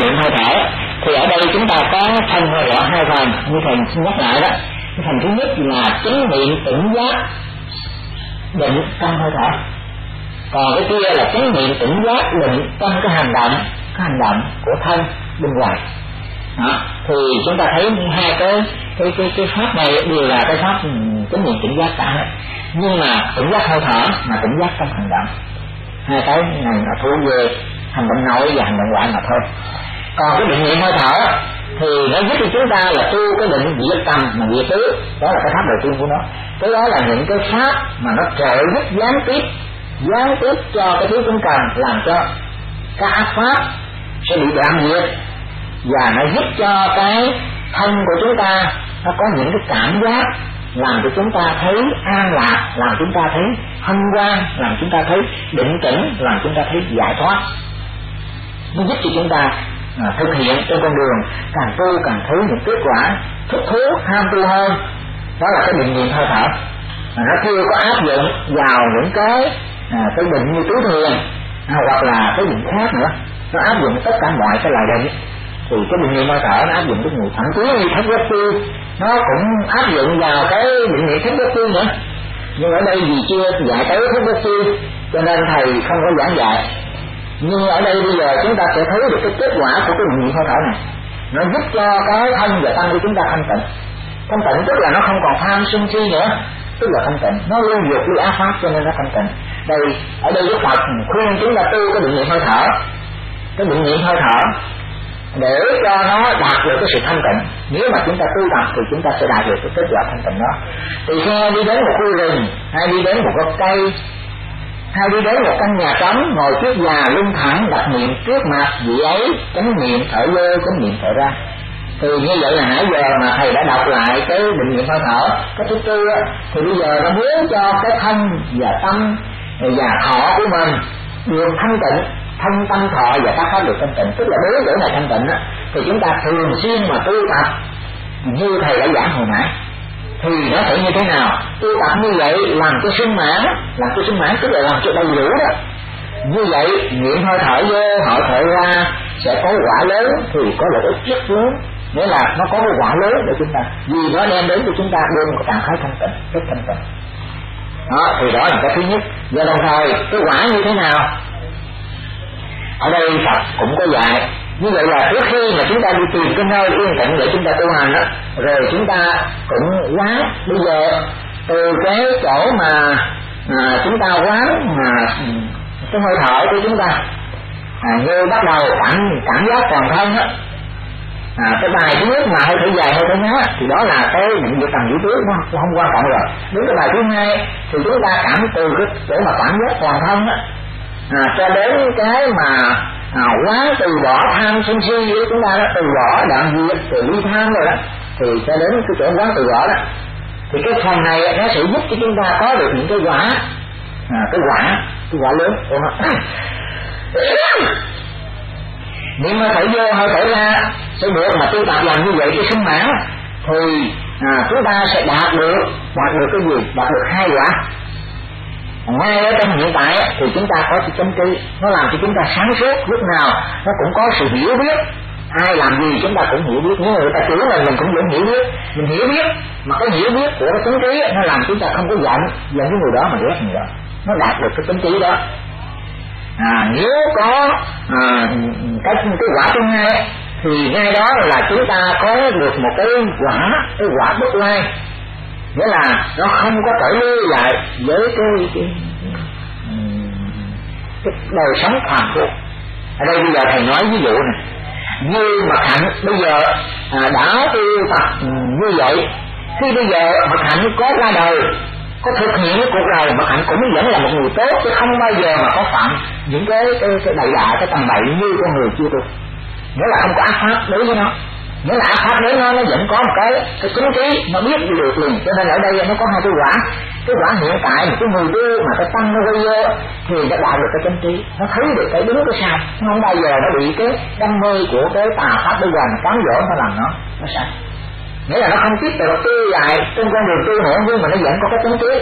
niệm hơi thở, thì ở đây chúng ta có phân rõ hai phần. Như thầy xin nhắc lại đó, cái phần thứ nhất là chứng niệm tỉnh giác định tâm hơi thở. Còn cái kia là chứng niệm tỉnh giác định tâm cái hành động, cái hành động của thân bên ngoài. Đó. thì chúng ta thấy hai cái cái cái cái pháp này đều là cái pháp chứng niệm tỉnh giác cả nhưng mà tỉnh giác hơi thở mà tỉnh giác trong hành động. Hai cái này là thu về hành động nội và hành động ngoại mà thôi. Còn cái định niệm hơi thở thì nó giúp cho chúng ta là tu cái định diệt tâm mà diệt tứ. Đó là cái pháp đầu tiên của nó. Cái đó là những cái pháp mà nó trợ giúp gián tiếp gián tiếp cho cái thứ chúng cần, làm cho các ác pháp sẽ bị đoạn diệt. Và nó giúp cho cái thân của chúng ta nó có những cái cảm giác làm cho chúng ta thấy an lạc, làm chúng ta thấy hân hoan, làm chúng ta thấy định tĩnh, làm chúng ta thấy giải thoát nó giúp cho chúng ta à, thực hiện trên con đường. Càng tu càng thấy những kết quả thích thú tham tu hơn. Đó là cái định niệm hơi thở mà nó chưa có áp dụng vào những cái à, cái định như tứ thiền à, hoặc là cái định khác nữa. Nó áp dụng tất cả mọi cái loại định. Thì cái định niệm hơi thở nó áp dụng cái người thậm chí như thánh giác tư nó cũng áp dụng vào cái định niệm thánh giác tư nữa. Nhưng ở đây vì chưa dạy tới thánh giác tư cho nên thầy không có giảng dạy nhưng ở đây bây giờ chúng ta sẽ thấy được cái kết quả của cái nhị hơi thở này. Nó giúp cho cái thân và tâm của chúng ta thanh tịnh. Thanh tịnh tức là nó không còn tham sân si nữa. Tức là thanh tịnh. Nó luôn vượt đi ác pháp cho nên nó thanh tịnh. Đây, ở đây đức phật khuyên chúng ta tu cái định niệm hơi thở. Cái định niệm hơi thở để cho nó đạt được cái sự thanh tịnh. Nếu mà chúng ta tu tập thì chúng ta sẽ đạt được cái kết quả thanh tịnh đó. Thì khi đi đến một khu rừng hay đi đến một gốc cây hay đi đến một căn nhà trống, ngồi trước nhà lưng thẳng, đặt niệm trước mặt, vị ấy chánh niệm thở vô chánh niệm thở ra. Thì như vậy là nãy giờ mà thầy đã đọc lại cái định niệm hơi thở, cái thứ tư á, thì bây giờ nó muốn cho cái thân và tâm và thọ của mình được thanh tịnh thân tâm thọ và các pháp được thanh tịnh. Tức là đối với này thanh tịnh á, thì chúng ta thường xuyên mà tu tập như thầy đã giảng hồi nãy thì nó sẽ như thế nào? Tu tập như vậy làm cho sung mãn. Làm cho sung mãn tức là làm cho đầy đủ đó. Như vậy, niệm hơi thở vô họ thở ra, sẽ có quả lớn thì có lợi ích rất lớn. Nghĩa là nó có cái quả lớn để chúng ta vì nó đem đến cho chúng ta luôn một trạng thái thanh tịnh, rất thanh tịnh. Đó, thì đó là cái thứ nhất. Và đồng thời, cái quả như thế nào? Ở đây Phật cũng có dạy như vậy là trước khi mà chúng ta đi tìm cái nơi yên tĩnh để chúng ta tu hành đó rồi chúng ta cũng quán bây giờ từ cái chỗ mà à, chúng ta quán mà ừ, cái hơi thở của chúng ta à, như bắt đầu cảm cảm giác toàn thân á à, cái bài thứ nhất mà hơi thở dài hơi thở ngắn thì đó là cái những vực tầng giữ trước nó không? Quan trọng rồi. Đến cái bài thứ hai thì chúng ta cảm từ cái chỗ mà cảm giác toàn thân á à, cho đến cái mà à, quá từ bỏ tham sân si với chúng ta đó từ bỏ đoạn diệt từ ly tham rồi đó thì cho đến cái chỗ quán từ bỏ đó. Thì cái phần này nó sẽ giúp cho chúng ta có được những cái quả à, cái quả cái quả lớn. Đúng không niệm hơi thở vô hơi thở ra sẽ được mà tu tập làm như vậy cái sinh mãn. Thì à, chúng ta sẽ đạt được đạt được cái gì? Đạt được hai quả ngay ở trong hiện tại thì chúng ta có sự chánh trí nó làm cho chúng ta sáng suốt lúc nào nó cũng có sự hiểu biết. Ai làm gì chúng ta cũng hiểu biết. Nếu người ta chửi mình mình cũng vẫn hiểu biết mình hiểu biết mà cái hiểu biết của cái chánh trí nó làm chúng ta không có giận giận với người đó mà ghét người đó. Nó đạt được cái chánh trí đó. À, nếu có à, cái cái quả thứ hai thì ngay đó là chúng ta có được một cái quả cái quả bất lai nghĩa là nó không có thể lưu lại với cái cái, cái đời sống phàm tục ở đây bây giờ thầy nói ví dụ này như mặt hạnh bây giờ à, đã tu tập ừ, như vậy khi bây giờ mặt hạnh có ra đời có thực hiện cái cuộc đời mặt hạnh cũng vẫn là một người tốt chứ không bao giờ mà có phạm những cái cái cái đại bạ cái tầm bậy như con người chưa tu nghĩa là không có ác pháp đối với nó nghĩa là ác pháp đấy nó nó vẫn có một cái cái chính trí, nó biết được liền. Cho nên ở đây nó có hai cái quả. Cái quả hiện tại một cái người đưa mà cái tâm nó gây vô, thì nó đạt được cái chính trí. Nó thấy được cái đúng cái sai. Nó không bao giờ nó bị cái đam mê của cái tà pháp bây giờ cám dỗ nó làm nó. Nó sai nghĩa là nó không tiếp tục tư dài trên con đường tư hưởng nhưng mà nó vẫn có cái chính trí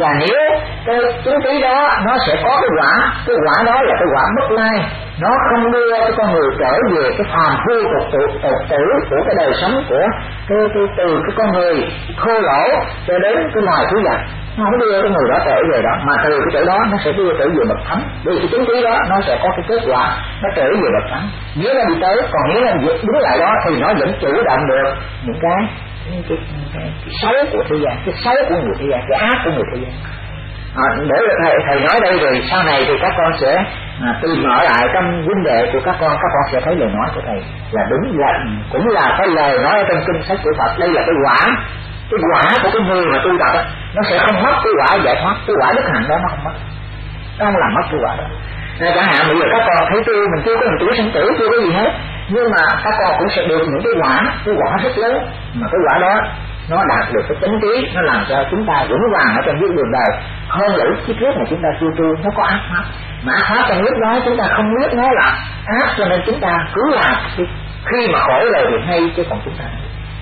và nếu cái chính trí đó nó sẽ có cái quả cái quả đó là cái quả bất lai. Nó không đưa cái con người trở về cái phàm phu tục tử, tục tử của cái đời sống của cái, cái từ cái con người khô lỗ cho đến cái loài thú vật không đưa cái người đó trở về đó. Mà từ cái chỗ đó nó sẽ đưa trở về bậc thánh. Vì cái chứng trí đó nó sẽ có cái kết quả. Nó trở về bậc thánh. Nếu nó đi tới còn nếu nó đứng lại đó thì nó vẫn chủ động được những cái cái, cái, cái, cái xấu của thế gian cái xấu của người thế gian cái ác của người thế gian. À, để thầy, thầy nói đây rồi sau này thì các con sẽ à, tìm mở lại trong vấn đề của các con. Các con sẽ thấy lời nói của thầy là đúng là cũng là cái lời nói trong kinh sách của Phật. Đây là cái quả cái quả của cái người mà tu tập đó, nó sẽ không mất cái quả giải thoát cái quả đức hạnh đó nó không mất. Nó không làm mất cái quả đó. Nên chẳng hạn bây giờ các con thấy tôi mình chưa có một tuổi sinh tử chưa có gì hết. Nhưng mà các con cũng sẽ được những cái quả cái quả rất lớn. Mà cái quả đó nó đạt được cái tính trí nó làm cho chúng ta vững vàng ở trong những đường đời. Hơn là lúc trước mà chúng ta chưa tu nó có ác pháp. Mà ác pháp trong lúc đó chúng ta không biết nó là ác cho nên chúng ta cứ làm khi mà khỏi lời thì hay chứ còn chúng ta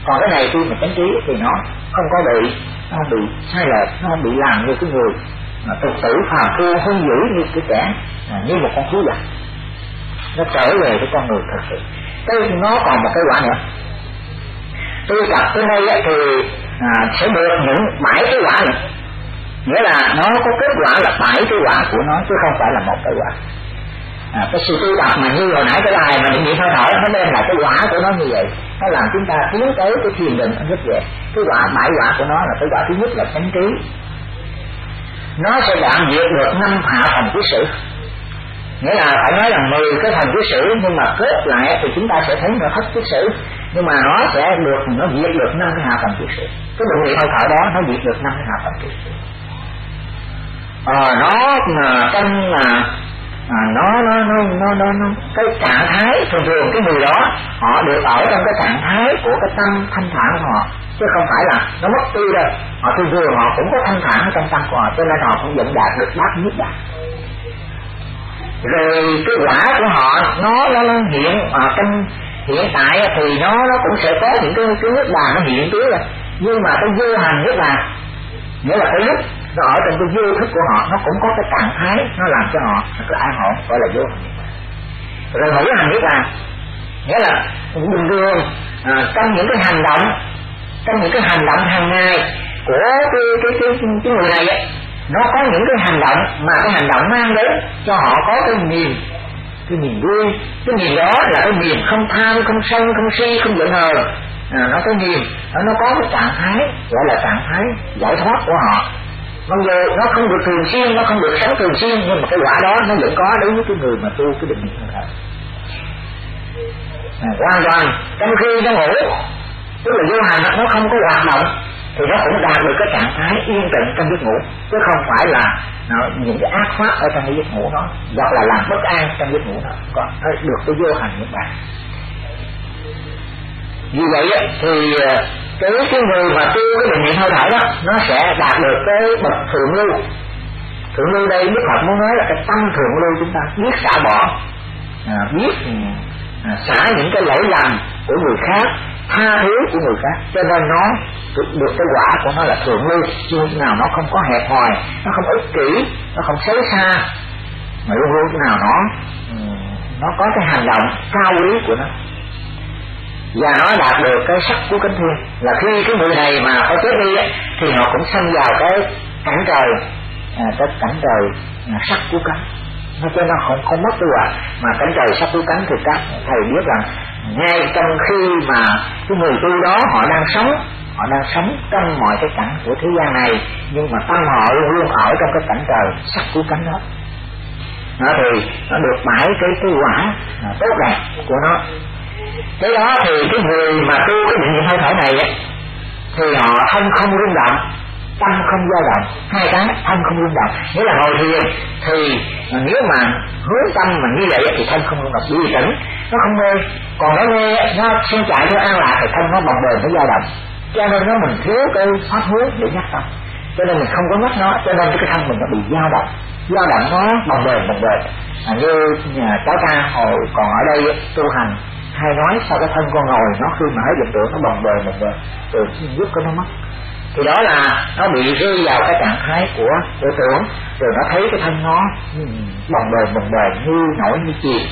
còn cái này khi mà chánh trí thì nó không có bị nó bị sai lệch nó không bị làm như cái người mà tục tử phàm phu hung dữ như cái kẻ à, như một con thú vật. Nó trở về cái con người thật sự. Cái nó còn một cái quả nữa. Tu tập tới đây thì à, sẽ được những bảy cái quả này nghĩa là nó có kết quả là bảy cái quả của nó chứ không phải là một cái quả. À, cái sự tu tập mà như hồi nãy cái bài mà định niệm hơi thở nó đem lại cái quả của nó như vậy nó làm chúng ta tiến tới cái thiền định rất dễ. Cái quả mãi quả của nó là cái quả thứ nhất là chánh trí. Nó sẽ đoạn diệt được năm hạ phần của sự. Nghĩa là phải nói là 10 cái phần của sử nhưng mà kết lại thì chúng ta sẽ thấy nó thất cái sử nhưng mà nó sẽ được nó diệt được năm cái hạ phần của sử cái bệnh niệm hơi thở đó nó diệt được năm cái hạ phần của sử ờ, nó à, trong là à, nó, nó nó nó nó nó cái trạng thái thường thường cái người đó họ được ở trong cái trạng thái của cái tâm thanh thản của họ. Chứ không phải là nó mất tư đâu. Họ thường thường họ cũng có thanh thản trong tâm của họ cho nên họ cũng dẫn đạt được bát nhất đạt rồi cái quả của họ nó nó, nó hiện à, ở trong hiện tại thì nó nó cũng sẽ có những cái cái nước bàn nó hiện tới rồi. Nhưng mà cái vô hành nước bàn nghĩa là cái lúc nó ở trong cái vô thức của họ nó cũng có cái trạng thái nó làm cho họ rất là an ổn gọi là vô rồi hữu hành biết bàn nghĩa là bình thường à, trong những cái hành động trong những cái hành động hàng ngày của cái cái cái, cái, cái người này ấy, nó có những cái hành động mà cái hành động mang đến cho họ có cái niềm cái niềm vui. Cái niềm đó là cái niềm không tham không sân không si không giận hờn. À, nó cái niềm nó nó có cái trạng thái gọi là trạng thái giải thoát của họ mặc dù nó không được thường xuyên nó không được sống thường xuyên nhưng mà cái quả đó nó vẫn có đối với cái người mà tu cái định niệm thật à, hoàn toàn. Trong khi nó ngủ tức là vô hành nó không có hoạt động thì nó cũng đạt được cái trạng thái yên tĩnh trong giấc ngủ. Chứ không phải là nó, những cái ác pháp ở trong cái giấc ngủ đó hoặc là làm bất an trong giấc ngủ đó có được cái vô hành những bạn vì vậy thì à, cái cái người mà tu cái định niệm hơi thở đó nó sẽ đạt được cái bậc thượng lưu. Thượng lưu đây đức phật muốn nói là cái tâm thượng lưu chúng ta biết xả bỏ. À, biết ừ, à, xả những cái lỗi lầm của người khác tha thứ của người khác. Cho nên nó được cái quả của nó là thượng lưu. Chứ nào nó không có hẹp hòi nó không ích kỷ nó không xấu xa. Mà luôn luôn nào nó ừ, nó có cái hành động cao quý của nó và nó đạt được cái sắc của cánh thiên. Là khi cái người này mà có chết đi ấy, thì họ cũng xâm vào cái cảnh trời à, cái cảnh trời à, sắc của cánh nó cho nó không không mất cái quả mà cảnh trời sắc của cánh thì các thầy biết rằng ngay trong khi mà cái người tu đó họ đang sống họ đang sống trong mọi cái cảnh của thế gian này nhưng mà tâm họ luôn luôn ở trong cái cảnh trời sắc của cánh đó. Nó thì nó được mãi cái cái quả à, tốt đẹp của nó cái đó thì cái người mà tu cái niệm hơi thở này á thì họ thân không rung động tâm không dao động. Hai cái thân không rung động. Nghĩa là ngồi thiền thì nếu mà hướng tâm mà như vậy thì thân không rung động. Vì tĩnh nó không mê. Còn nó mê nó xen chạy theo an lạc thì thân nó bồng bềnh nó dao động. Cho nên nó mình thiếu cái pháp hướng để nhắc tâm. Cho nên mình không có nhắc nó cho nên cái thân mình nó bị dao động. Dao động nó bồng bềnh bồng bềnh. À, như nhà cháu ta hồi còn ở đây tu hành hay nói sao cái thân con ngồi nó khi mà hết hiện tượng nó bồng bềnh bồng bềnh. Ừ, Rồi giúp cái nó mất. Thì đó là nó bị rơi vào cái trạng thái của tư tưởng. Rồi nó thấy cái thân nó ừ, bồng bềnh bồng bềnh như nổi như chìm.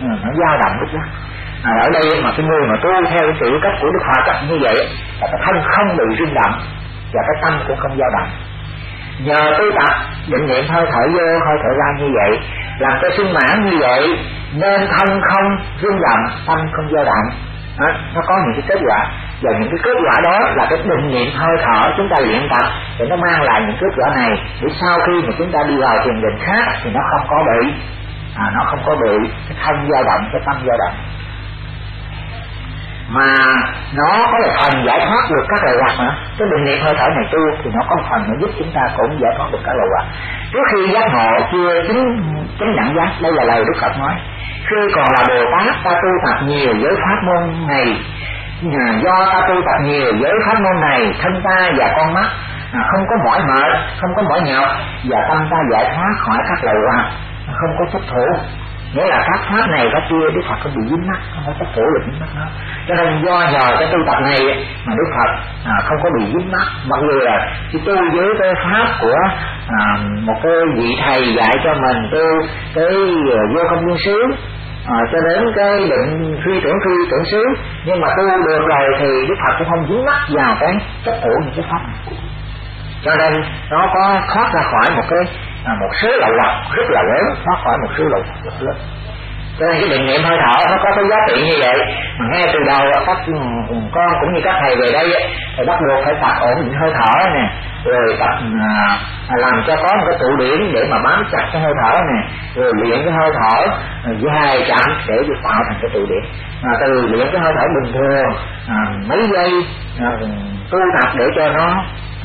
Ừ, nó dao động lúc đó. À, ở đây mà cái người mà tu theo cái sự cách của đức phật như vậy là cái thân không bị rung động và cái tâm cũng không dao động nhờ tu tập định niệm hơi thở vô hơi thở ra như vậy làm cho sung mãn như vậy nên thân không rung động tâm không dao động. Đó, nó có những cái kết quả. Và những cái kết quả đó là cái định niệm hơi thở chúng ta luyện tập để nó mang lại những kết quả này. Để sau khi mà chúng ta đi vào thiền định khác thì nó không có bị à, nó không có bị cái thân dao động cái tâm dao động mà nó có một phần giải thoát được các loại hoạt nữa. Cái định niệm hơi thở này tu thì nó có phần nó giúp chúng ta cũng giải thoát được các loại hoạt trước khi giác ngộ chưa chính chính nhận giác, đây là lời đức phật nói. Khi còn là bồ tát, ta tu tập nhiều giới pháp môn này. Do ta tu tập nhiều giới pháp môn này, thân ta và con mắt à, không có mỏi mệt, không có mỏi nhọc, và tâm ta giải thoát khỏi các loại hoạt không có chấp thủ nghĩa là các pháp này các kia đức phật không bị dính mắc không có khổ lực được dính mắc nó cho nên do nhờ cái tu tập này mà đức phật à, không có bị dính mắc. Mặc dù là cái tu với cái pháp của à, một cái vị thầy dạy cho mình tu cái à, vô không biên xứ à, cho đến cái định phi tưởng phi tưởng xứ. Nhưng mà tu được rồi thì đức phật cũng không dính mắc vào cái chấp thủ những cái pháp này. Cho nên nó có thoát ra khỏi một cái à, một số lậu hoặc rất là lớn. Thoát khỏi một số lậu hoặc lớn. Cho nên cái định niệm hơi thở nó có cái giá trị như vậy. Mà ngay từ đầu các con cũng như các thầy về đây thì bắt buộc phải tập ổn định hơi thở nè. Rồi tập à, làm cho có một cái tụ điểm để mà bám chặt cái hơi thở nè. Rồi luyện cái hơi thở dài chậm để được tạo thành cái tụ điểm. Mà từ luyện cái hơi thở bình thường à, mấy giây à, tu tập để cho nó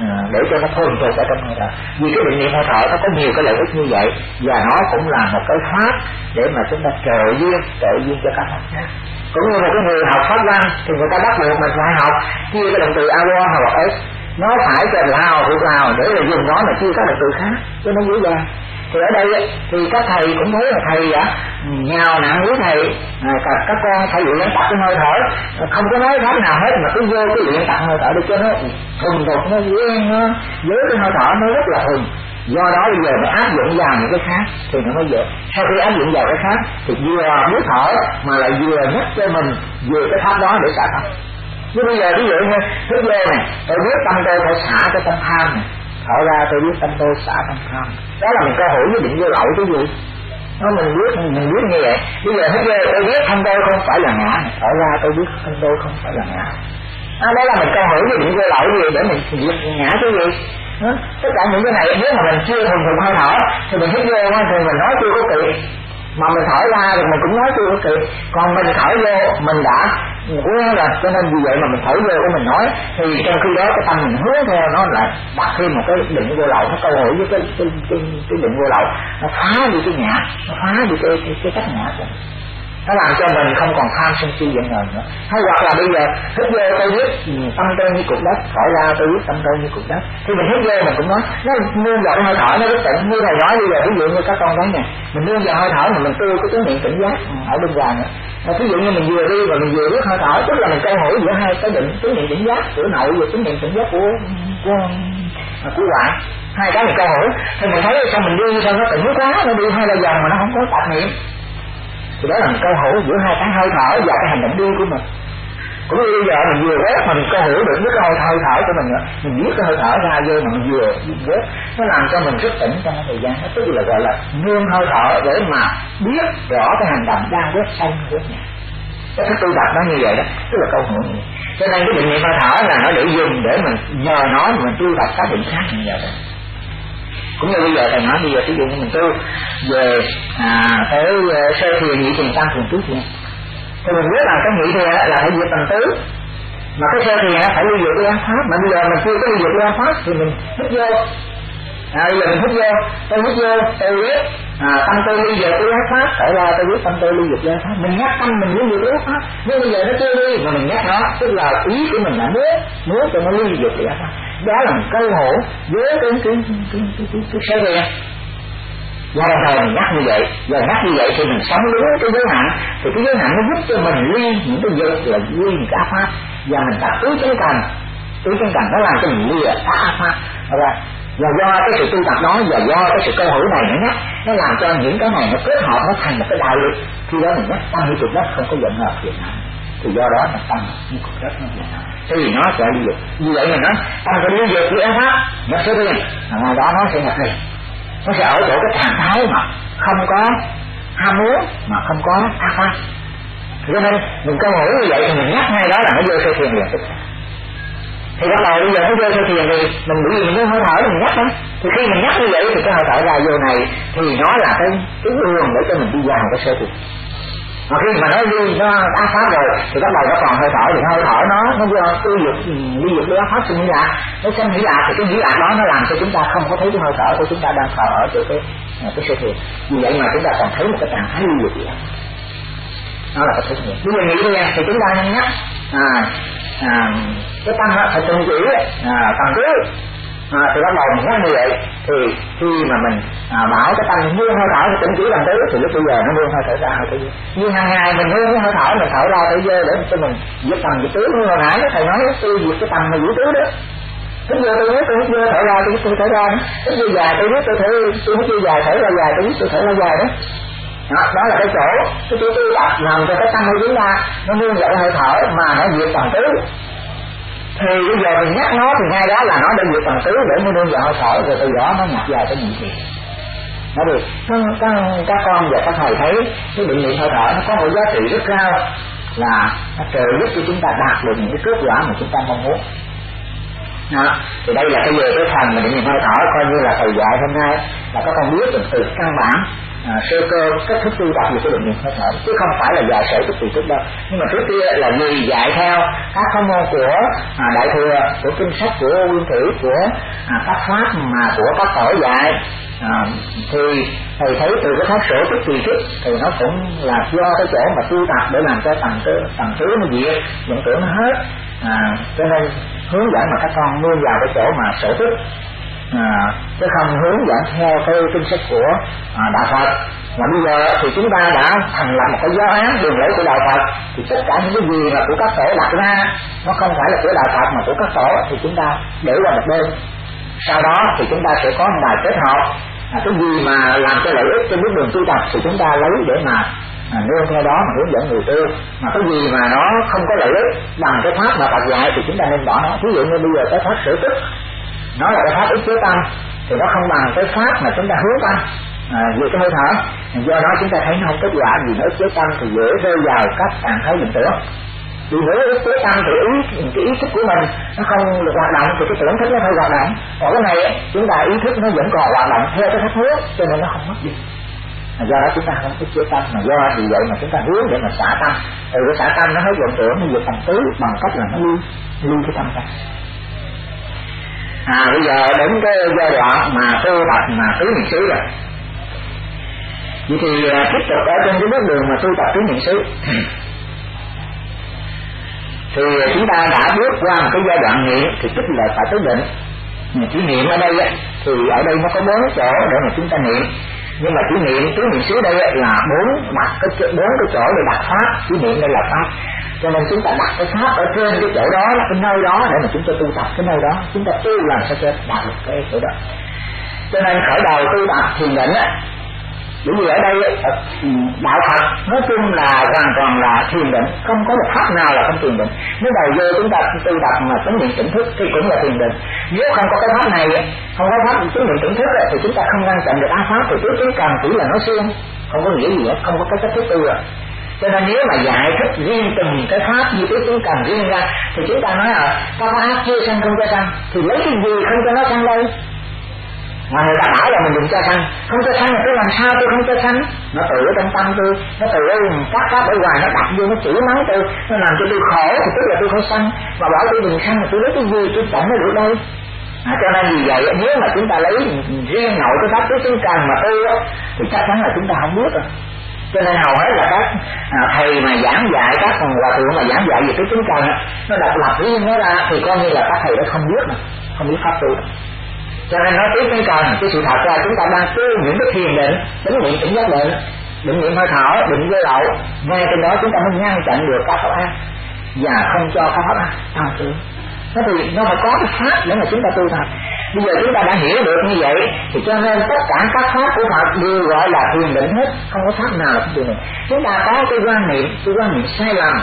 À, để cho nó thuần thuộc ở trong hơi thở vì cái định niệm hơi thở nó có nhiều cái lợi ích như vậy. Và nó cũng là một cái pháp để mà chúng ta trợ duyên trợ duyên cho các pháp khác. Cũng như một cái người học pháp văn thì người ta bắt buộc mình phải học chia cái động từ alo hoặc s nó phải cho lào thuộc lào để là dùng nó mà chia các động từ khác cho nó dễ dàng thì ở đây thì các thầy cũng thấy là thầy đã nhào nặng với thầy à, các, các con phải luyện tập cái hơi thở. Không có nói pháp nào hết mà cứ vô cái luyện tập hơi thở để cho nó thuần thục nó quen nó với cái hơi thở nó rất là thuần. Do đó bây giờ mới áp dụng vào những cái khác thì nó mới dễ sau khi áp dụng vào cái khác thì vừa biết thở mà lại vừa nhắc cho mình về cái pháp đó để xả tâm. Nhưng bây giờ ví dụ như thức vô này tôi biết tâm tôi phải xả cái tâm tham này thở ra tôi biết tâm tôi xả tâm tham. Đó là mình cơ hội với định vô lậu cái gì? Nó mình biết mình biết như vậy. Bây giờ hết giờ tôi biết thân tôi không phải là ngã. Thở ra tôi biết thân tôi không phải là ngã. À, đó là mình cơ hội với định vô lậu gì để mình diệt ngã cái gì? Tất cả những cái này nếu mà mình chưa thuần thục hơi thở thì mình hít vô thì mình nói chưa có kịp mà mình thở ra thì mình cũng nói tôi có kịp còn mình thở vô mình đã quen rồi cho nên vì vậy mà mình thở vô của mình nói. Thì trong khi đó cái tâm mình hướng theo nó lại đặt thêm một cái định vô lậu nó câu hỏi với cái cái, cái, cái định vô lậu. Nó phá đi cái ngã nó phá đi cái cái, cái cách ngã của mình nó làm cho mình không còn tham sân si giận hờn nữa. Hay hoặc là bây giờ hít vô tôi biết ừ, tâm tôi như cục đất, thở ra tôi biết tâm tôi như cục đất. Khi mình hít vô mình cũng nói, nó nương vào hơi thở, nó rất tỉnh như thầy nói bây giờ, ví dụ như các con thấy nè, mình nương vào hơi thở mà mình tươi cái tiếng niệm tỉnh giác ừ, ở bên ngoài nữa ví dụ như mình vừa đi và mình vừa biết hơi thở, tức là mình câu hỏi giữa hai cái định tiếng niệm tỉnh giác của nội và tiếng niệm tỉnh giác của của à, của ngoại hai cái mình câu hỏi, thì mình thấy sao mình đi sao nó tỉnh quá, nó đi hai ba vòng mà nó không có tạp niệm thì đó là một câu hỏi giữa hai cái hơi thở và cái hành động đi của mình. Cũng như bây giờ mình vừa ghét mà mình có hiểu được cái hơi hơi thở của mình nữa mình biết cái hơi thở ra vô mà mình vừa ghét, nó làm cho mình rất tỉnh trong thời gian đó. Tức là gọi là nương hơi thở để mà biết rõ cái hành động đang ghét xanh ghét nhà cái thức tu tập nó như vậy đó, tức là câu hỏi cho nên cái định niệm hơi thở là nó để dùng để mình nhờ nó mình tu tập các định khác như vậy. đó cũng như bây giờ thầy nói bây giờ ví dụ như mình tu về à, tới à, sơ thiền nhị thiền tam thiền tứ thiền. Thì mình biết là cái nhị thiền là phải diệt tầng tứ. Mà cái sơ thiền phải lưu diệt cái pháp. Mà bây giờ mình chưa có lưu diệt cái pháp thì mình hít vô. À, bây giờ mình hít vô tôi hít vô tôi biết à, tâm tư ly dục cái giác pháp tại ra tôi biết tâm tư ly dục cái pháp. Mình nhắc tâm mình ly về cái pháp nhưng bây giờ nó chưa đi. Mà mình nhắc nó tức là ý của mình là muốn muốn cho nó ly dục cái giác pháp. Đó là một câu hổ với cái cái cái cái cái, cái, cái sơ thiền do thời mình nhắc như vậy? Giờ nhắc như vậy thì mình sống đúng cái giới hạn. Thì cái giới hạn nó giúp cho mình ly những cái dục là ly những cái pháp. Và mình tập tứ chân cần tứ chân cần nó làm cho mình ly cả áp pháp và do cái sự tu tập đó và do cái sự câu hữu này nữa, nó làm cho những cái này nó kết hợp, nó thành một cái đạo lực khi đó mình nhắc tăng như trục đất không có giận hợp việt nam thì do đó mà tăng như cục đất nó giận hợp thì nó sẽ đi dục. Như vậy mình nói tăng cái đi dục với pháp nó sẽ riêng ngày đó nó sẽ nhập đi. Nó sẽ ở chỗ cái trạng thái mà không có ham muốn, mà không có ác pháp. Cho nên mình câu hỏi như vậy thì mình nhắc ngay đó là nó vô sơ thiền liền thì bắt đầu bây giờ nó vô sơ thiền thì mình bị gì mình cứ hơi thở mình nhắc đó thì khi mình nhắc như vậy thì cái hơi thở ra vô này thì nó là cái cái đường để cho mình đi vào cái sơ thiền mà khi mà nó đi nó ác pháp rồi thì bắt đầu nó còn hơi thở thì hơi thở nó nó vô tư dục ừ, đi dục đó phát sinh nghĩ lạc nó sinh nghĩ lạc thì cái nghĩ lạc đó nó làm cho chúng ta không có thấy cái hơi thở của chúng ta đang thở ở chỗ cái ờ, cái sơ thiền vì vậy mà chúng ta còn thấy một cái trạng thái ly dục vậy. Đó là cái sơ thiền bây giờ nghĩ đi thì chúng ta nên nhắc à, à, cái tâm đó phải từng chỉ à, tầng tứ à, thì bắt đầu mình như vậy thì khi mà mình à, bảo cái tâm như hơi thở thì từng chỉ tầng tứ thì lúc bây giờ nó luôn hơi thở ra hơi thở như hàng ngày mình luôn cái hơi thở mình thở ra thở vô để cho mình giữ tầm giữ tứ. Như hồi nãy thầy nói tiêu diệt cái tầm mà giữ tứ đó. Cứ giờ tôi biết tôi biết chưa thở ra tôi biết tôi thở ra cứ giờ dài tôi biết tôi thở tôi biết chưa dài thở ra dài tôi biết tôi thở ra dài đó đó, đó là cái chỗ cái chỗ tư tập làm cho cái tâm của chúng ta nó nương dậy hơi thở mà nó diệt tầng tứ thì bây giờ mình nhắc nó thì ngay đó là nó đã diệt tầng tứ để nó nương dậy hơi thở rồi từ đó nó nhập vào cái nhị thiền nó được các, các, các con và các thầy thấy cái định niệm hơi thở nó có một giá trị rất cao là nó trợ giúp cho chúng ta đạt được những cái kết quả mà chúng ta mong muốn đó. thì đây là cái về cái phần mà định niệm hơi thở coi như là thầy dạy hôm nay là các con biết được từ căn bản à, sơ cơ cách thức tu tập về cái định niệm hơi thở chứ không phải là dạy sở thức tùy trước đâu nhưng mà trước kia là vì dạy theo các pháp môn của à, đại thừa của kinh sách của nguyên thủy của à, các pháp mà của các tổ dạy. À, thì thầy thấy từ cái pháp sở tức tùy thức thì nó cũng là do cái chỗ mà tu tập để làm cho tầng tứ tầng tứ nó diệt những tưởng nó hết. À, cho nên hướng dẫn mà các con nuôi vào cái chỗ mà sở thức à, chứ không hướng dẫn theo cái kinh sách của à, đạo Phật. Mà bây giờ thì chúng ta đã thành lập một cái giáo án đường lối của đạo Phật. Thì tất cả những cái gì mà của các tổ đặt ra nó không phải là của đạo Phật mà của các tổ thì chúng ta để qua một bên. Sau đó thì chúng ta sẽ có một bài kết hợp. À, cái gì mà làm cho lợi ích trên bước đường tu tập thì chúng ta lấy để mà à, nương theo đó mà hướng dẫn người tu. Mà cái gì mà nó không có lợi ích bằng cái pháp mà Phật dạy thì chúng ta nên bỏ nó. Ví dụ như bây giờ cái pháp sở tức nó là cái pháp ức chế tâm thì nó không bằng cái pháp mà chúng ta hướng tâm. À, về cái hơi thở do đó chúng ta thấy nó không kết quả vì nó ức chế tâm thì dễ rơi vào các trạng thái định tưởng vì nếu ức chế tâm thì ý cái ý thức của mình nó không được hoạt động thì cái tưởng thức nó hơi hoạt động. Còn cái này chúng ta ý thức nó vẫn còn hoạt động theo cái thách hướng cho nên nó không mất đi. Do đó chúng ta không có chữa tâm mà do vì vậy mà chúng ta hướng để mà xả tâm. Từ cái xả tâm nó hết vọng tưởng nó vượt tầm tứ bằng cách là nó lưu lưu cái tâm ra à. Bây giờ đến cái giai đoạn mà tu tập mà tứ niệm xứ rồi. Vậy thì à, tiếp tục ở trên cái bước đường mà tu tập tứ niệm xứ. Thì à, chúng ta đã bước qua một cái giai đoạn niệm thì tức là phải tứ định. Chỉ niệm ở đây thì ở đây nó có bốn chỗ để mà chúng ta niệm. Nhưng mà chỉ niệm tứ niệm xứ đây là bốn đặt cái bốn cái chỗ để đặt pháp. Chỉ niệm đây là pháp cho nên chúng ta đặt cái pháp ở trên cái chỗ đó, cái nơi đó để mà chúng ta tu tập cái nơi đó. Chúng ta tu làm sao cho đạt được cái chỗ đó. Cho nên khởi đầu tu tập thiền định á bởi vì ở đây ờ, đạo Phật, nói chung là hoàn toàn là thiền định. Không có một pháp nào là không thiền định. Nếu đầu vô chúng ta tu tập mà chứng niệm tỉnh thức thì cũng là thiền định. Nếu không có cái pháp này không có pháp chứng niệm tỉnh thức thì chúng ta không ngăn chặn được ác pháp. Thì tứ chúng cần chỉ là nói xuyên không có nghĩa gì hết, không có cái cách thức tư rồi cho nên nếu mà giải thích riêng từng cái pháp như cái chúng cần riêng ra thì chúng ta nói là có pháp chưa sanh không cho sanh thì lấy cái gì không cho nó sanh đây? Mà người ta bảo là mình đừng cho sanh. Không cho sanh là tôi làm sao tôi không cho sanh? Nó tự ở trong tâm tôi nó tự ở các pháp ở ngoài nó đặt vô nó chửi mắng tôi nó làm cho tôi khổ thì tức là tôi không sanh. Mà bảo tôi đừng sanh là tôi lấy cái gì tôi chẳng nó được đâu. À, cho nên vì vậy nếu mà chúng ta lấy riêng nội cái pháp tứ chúng cần mà tư thì chắc chắn là chúng ta không biết rồi cho nên hầu hết là các à, thầy mà giảng dạy các phần hòa thượng mà giảng dạy về cái chúng cần nó độc lập riêng nó ra thì coi như là các thầy đó không biết mà không biết pháp tu cho nên nói tiếp cái cần cái sự thật ra chúng ta đang tu những cái thiền định tính niệm tỉnh giác định định niệm hơi thở định vô lậu ngay trên đó chúng ta mới ngăn chặn được các pháp ác và không cho các pháp ác tăng trưởng nó thì nó phải có cái pháp để mà chúng ta tu tập. Bây giờ chúng ta đã hiểu được như vậy, thì cho nên tất cả các pháp của Phật đều gọi là thiền định hết. Không có pháp nào là thiền định. Chúng ta có cái quan niệm, cái quan niệm sai lầm.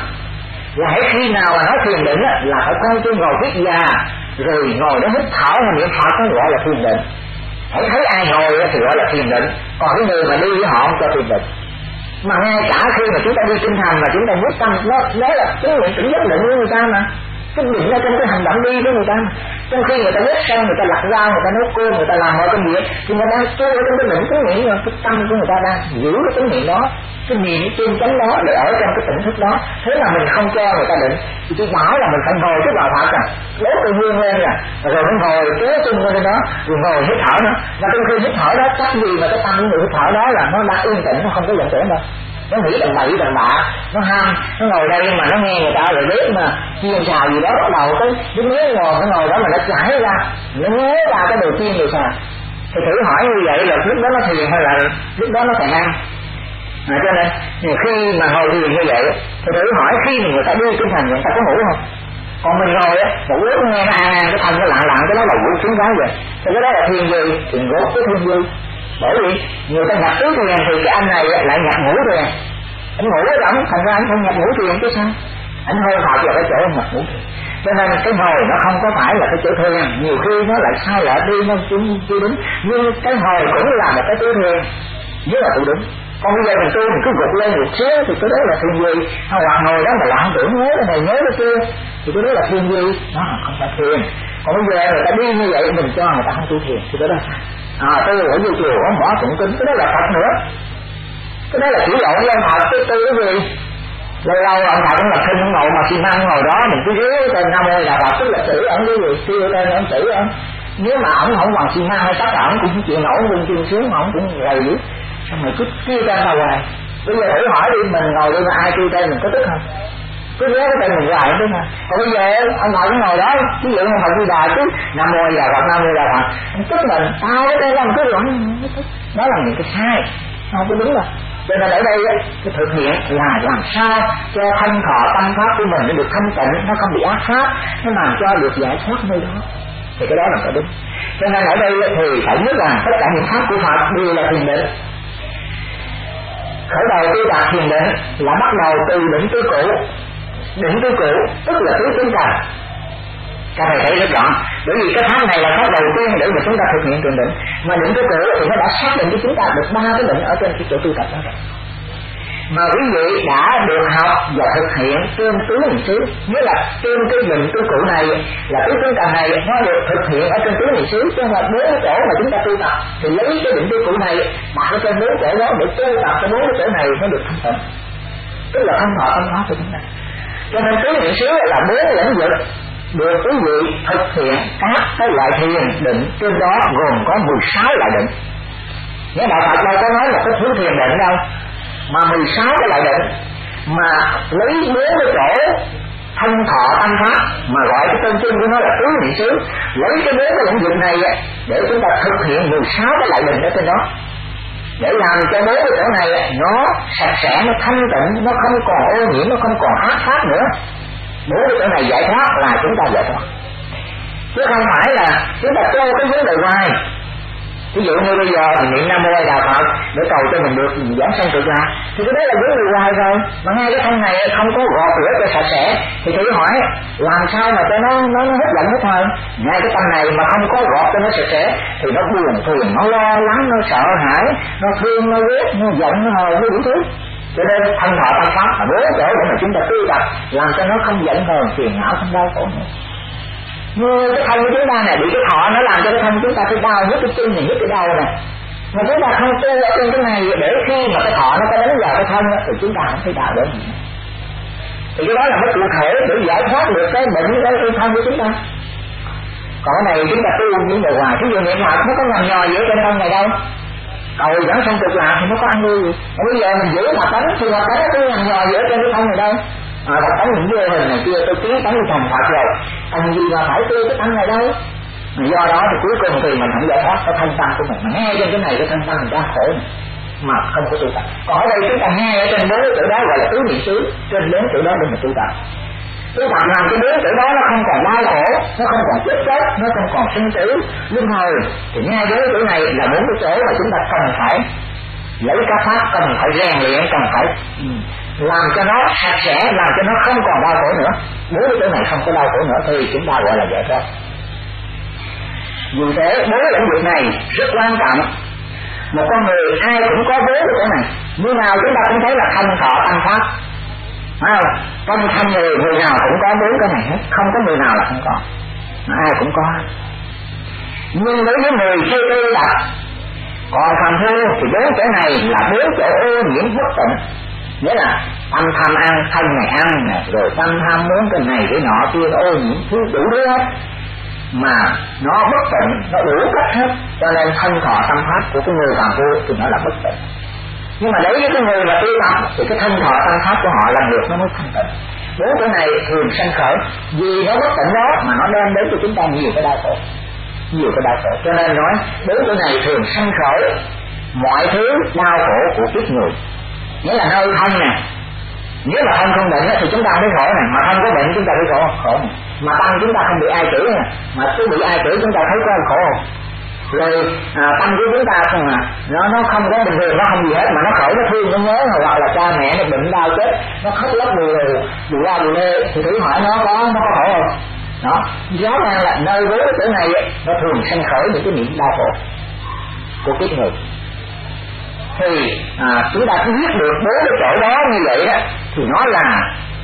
Là hãy khi nào mà nói thiền định là phải coi tôi ngồi viết già rồi ngồi đó hít thở mà niệm phật nó gọi là thiền định. Hãy thấy ai ngồi thì gọi là thiền định, còn cái người mà đi với họ không cho thiền định. Mà ngay cả khi mà chúng ta đi kinh thành mà chúng ta quyết tâm, nó nó là chứng nguyện tỉnh giấc định với người ta mà cái định ra trong cái hành động đi với người ta mà. Trong khi người ta quét sang, người ta lặt rau, người ta nấu cơm, người ta làm mọi công việc, thì người ta trôi ở trong cái định cái nguyện cái tâm của người ta đang giữ cái tính niệm đó, cái niệm tin chánh đó để ở trong cái tỉnh thức đó. Thế là mình không cho người ta định. Thì tôi bảo là mình phải ngồi cái vào thật à đốt tự nhiên lên à rồi mới ngồi kéo chân lên đó, rồi ngồi hít thở nữa. Và trong khi hít thở đó, chắc gì mà cái tâm của người hít thở đó là nó đang yên tĩnh, nó không có giận tưởng đâu nó nghĩ đàn bậy đàn bạ nó ham nó ngồi đây mà nó nghe người ta rồi biết mà chiên xào gì đó bắt đầu cái cái nhớ ngồi nó ngồi đó mà nó chảy ra. Nó nhớ ra cái đầu tiên rồi. Sao thì thử hỏi như vậy là lúc đó nó thiền hay là lúc đó nó thèm? ăn à, cho nên khi mà ngồi thiền như vậy thì thử hỏi khi mà người ta đi tinh thành người ta có ngủ không? Còn mình ngồi á ngủ lúc nghe nó ăn cái thân nó lặng lặng cái đó là ngủ xuống cái rồi thì cái đó là thiền gì? Thiền gốc cái thiền gì? Bởi vì người ta nhập trước thiền thì cái anh này lại nhập ngủ thiền anh ngủ ở đóng thành ra anh không nhập ngủ thiền chứ sao? Anh hơi phạt vào cái chỗ nhập ngủ thiền cho nên cái hồi nó không có phải là cái chỗ thiền. Nhiều khi nó lại sai lệch đi, nó chưa chưa đúng. Nhưng cái hồi cũng là một cái chỗ thiền. Rất là tự đúng. Còn bây giờ mình tu mình cứ gục lên một xíu thì cái đó là thiên vị hoặc ngồi đó mà loạn tưởng nhớ cái này, nhớ cái kia thì cái đó là thiên vị nó không phải thiền. Còn bây giờ người ta đi như vậy, mình cho người ta không tu thiền thì cái đó là à tôi ở vô chùa ông bỏ tụng kinh, cái đó là phật nữa. Cái đó là chỉ lộn lên phật, cái tư cái gì? Lâu lâu ông thầy cũng là kinh ông ngồi mà xi măng ngồi đó, mình cứ dưới tên nam mô là phật, tức là tử ẩn cái gì, kêu tên ông tử ẩn nếu mà ông không bằng xi măng hay tất cả ông cũng chịu nổi quân chương sướng ông cũng gầy dữ. Xong rồi cứ kêu tên ra hoài. Bây giờ thử hỏi đi, mình ngồi đây mà ai kêu tên, mình có tức không? Cứ nhớ cái tên mình hoài đúng không? Còn bây giờ ông ngồi cái ngồi đó ví dụ ông phật đi đà chứ nam mô già phật, nam mô già phật. Ông tức mình tao cái tên ông cứ loạn đó là những cái sai. Không có đúng đâu. Cho nên ở đây cái thực hiện là làm sao cho thanh thọ tâm pháp của mình nó được thanh tịnh, nó không bị ác pháp, nó làm cho được giải thoát nơi đó. Thì cái đó là phải đúng. Cho nên ở đây thì phải nhớ rằng tất cả những pháp của phật đều là thiền định. Khởi đầu tôi đạt thiền định là bắt đầu từ định tứ cũ định tứ cũ, tức là tứ chúng ta cái thầy thấy rất rõ, bởi vì cái pháp này là pháp đầu tiên để mà chúng ta thực hiện thiền định. Mà định tứ cũ thì nó đã xác định cho chúng ta được ba cái định ở trên cái chỗ tu tập đó rồi. Mà quý vị đã được học và thực hiện tương tứ niệm xứ nghĩa là tương cái định tứ cũ này là tứ tương tầng này nó được thực hiện ở trên tứ niệm xứ chứ mà là bốn chỗ mà chúng ta tu tập. Thì lấy cái định tứ cũ này, đặt ở trên bốn chỗ đó để tu tập cho bốn chỗ này nó được thanh tịnh. Tức là không thọ không hóa cho chúng ta cho nên tứ niệm xứ là bốn lĩnh vực được quý vị thực hiện các cái loại thiền định, trên đó gồm có 16 loại định. Nghĩa đạo Phật đâu có nói là cái thứ thiền định đâu, mà 16 cái loại định, mà lấy bốn cái chỗ thân thọ tâm pháp, mà gọi cái tên chung của nó là tứ niệm xứ lấy cái bốn cái lĩnh vực này để chúng ta thực hiện 16 cái loại định ở trên đó để làm cho bốn cái chỗ này nó sạch sẽ, nó thanh tịnh, nó không còn ô nhiễm, nó không còn ác pháp nữa. Bốn cái chỗ này giải thoát là chúng ta giải thoát. Chứ không phải là chúng ta cho cái vấn đề ngoài ví dụ như bây giờ mình niệm nam mô a đà phật để cầu cho mình được giảng sanh cực lạc thì cái đó là vấn người hoài rồi. Mà ngay cái thân này không có gọt rửa cho sạch sẽ thì thử hỏi làm sao mà cho nó nó, nó hết giận hết thôi ngay cái tâm này mà không có gọt cho nó sạch sẽ thì nó buồn phiền nó lo lắng nó sợ hãi nó thương nó ghét nó giận nó hờn nó đủ thứ. Cho nên thân thọ tâm pháp là bố chỗ để mà chúng ta tu tập làm cho nó không giận hờn phiền não không đau khổ nữa như cái thân của chúng ta này bị cái thọ nó làm cho cái thân chúng ta cái đau nhất cái chân này nhất cái đau này. Mà chúng ta không tu ở trên cái này để khi mà cái thọ nó có đánh vào cái thân thì chúng ta không thấy đau đớn thì cái đó là cái cụ thể để giải thoát được cái bệnh cái cái thân của chúng ta. Còn cái này chúng ta tu những người ngoài ví dụ niệm phật nó có nhằn nhò dễ trên thân này đâu. Cầu dẫn sanh cực lạc thì nó có ăn nuôi mà bây giờ mình giữ mặt tánh, thì mặt tánh nó có nhằn nhò dễ trên cái thân này đâu à, và tánh những vô hình này kia tôi tiến tánh thành phật rồi. Anh gì mà phải tôi cái thân này đâu? Do đó thì cuối cùng thì mình không giải thoát cái thân tâm của mình. Mà nghe trên cái này cái thân tâm mình đang khổ này mà không có tu tập. Còn ở đây chúng ta nghe ở trên bốn chữ đó gọi là tứ niệm xứ. Trên bốn chữ đó để mình tu tập. Tu tập làm cái bốn chữ đó nó không còn đau khổ nó không còn chết chết nó không còn sinh tử. Luân hồi thì nghe với chữ này là bốn cái chỗ mà chúng ta cần phải lấy các pháp cần phải rèn luyện cần phải ừ, làm cho nó sạch sẽ, làm cho nó không còn đau khổ nữa. Bốn cái chỗ này không có đau khổ nữa, thì chúng ta gọi là giải thoát. Dù thế, bốn lĩnh vực này rất quan trọng. Một con người, ai cũng có bốn cái chỗ này. Như nào chúng ta cũng thấy là thanh thọ, tăng pháp. Phải không? Trong thanh người người nào cũng có bốn cái này hết. Không có người nào là không có. Ai cũng có. Nhưng đối với người chơi tư đặt còn phàm phu thì bốn chỗ này là bốn chỗ ô nhiễm bất tận nghĩa là tâm tham ăn thân này ăn này rồi tâm tham muốn cái này cái nọ kia, ô những thứ đủ thứ hết. Mà nó bất tịnh, nó đủ cách hết. Cho nên thân thọ tâm pháp của cái người phàm phu thì nó là bất tịnh. Nhưng mà đối với cái người mà tu tập thì cái thân thọ tâm pháp của họ làm được, nó mới thanh tịnh. Bốn cái này thường sanh khởi, vì nó bất tịnh đó mà nó đem đến cho chúng ta nhiều cái đau khổ. Nhiều cái đau khổ. Cho nên nói bốn cái này thường sanh khởi, mọi thứ đau khổ của kiếp người nghĩa là nơi thân nè. Nếu mà thân không bệnh thì chúng ta mới khổ nè, mà thân có bệnh chúng ta mới khổ. Khổ. Mà tâm chúng ta không bị ai chửi nè. Mà cứ bị ai chửi chúng ta thấy có khổ không? Rồi à, tâm của chúng ta không à. Nó nó không có bình thường nó không gì hết mà nó khổ nó thương nó nhớ hoặc là cha mẹ nó bệnh đau chết nó khóc lóc bù bù la bù lê. Thì thử hỏi nó có nó có khổ không? Đó. Rõ ràng là nơi với cái chỗ này nó thường sanh khởi những cái niệm đau khổ của kiếp người thì à, chúng ta cứ biết được bốn cái chỗ đó như vậy đó thì nó là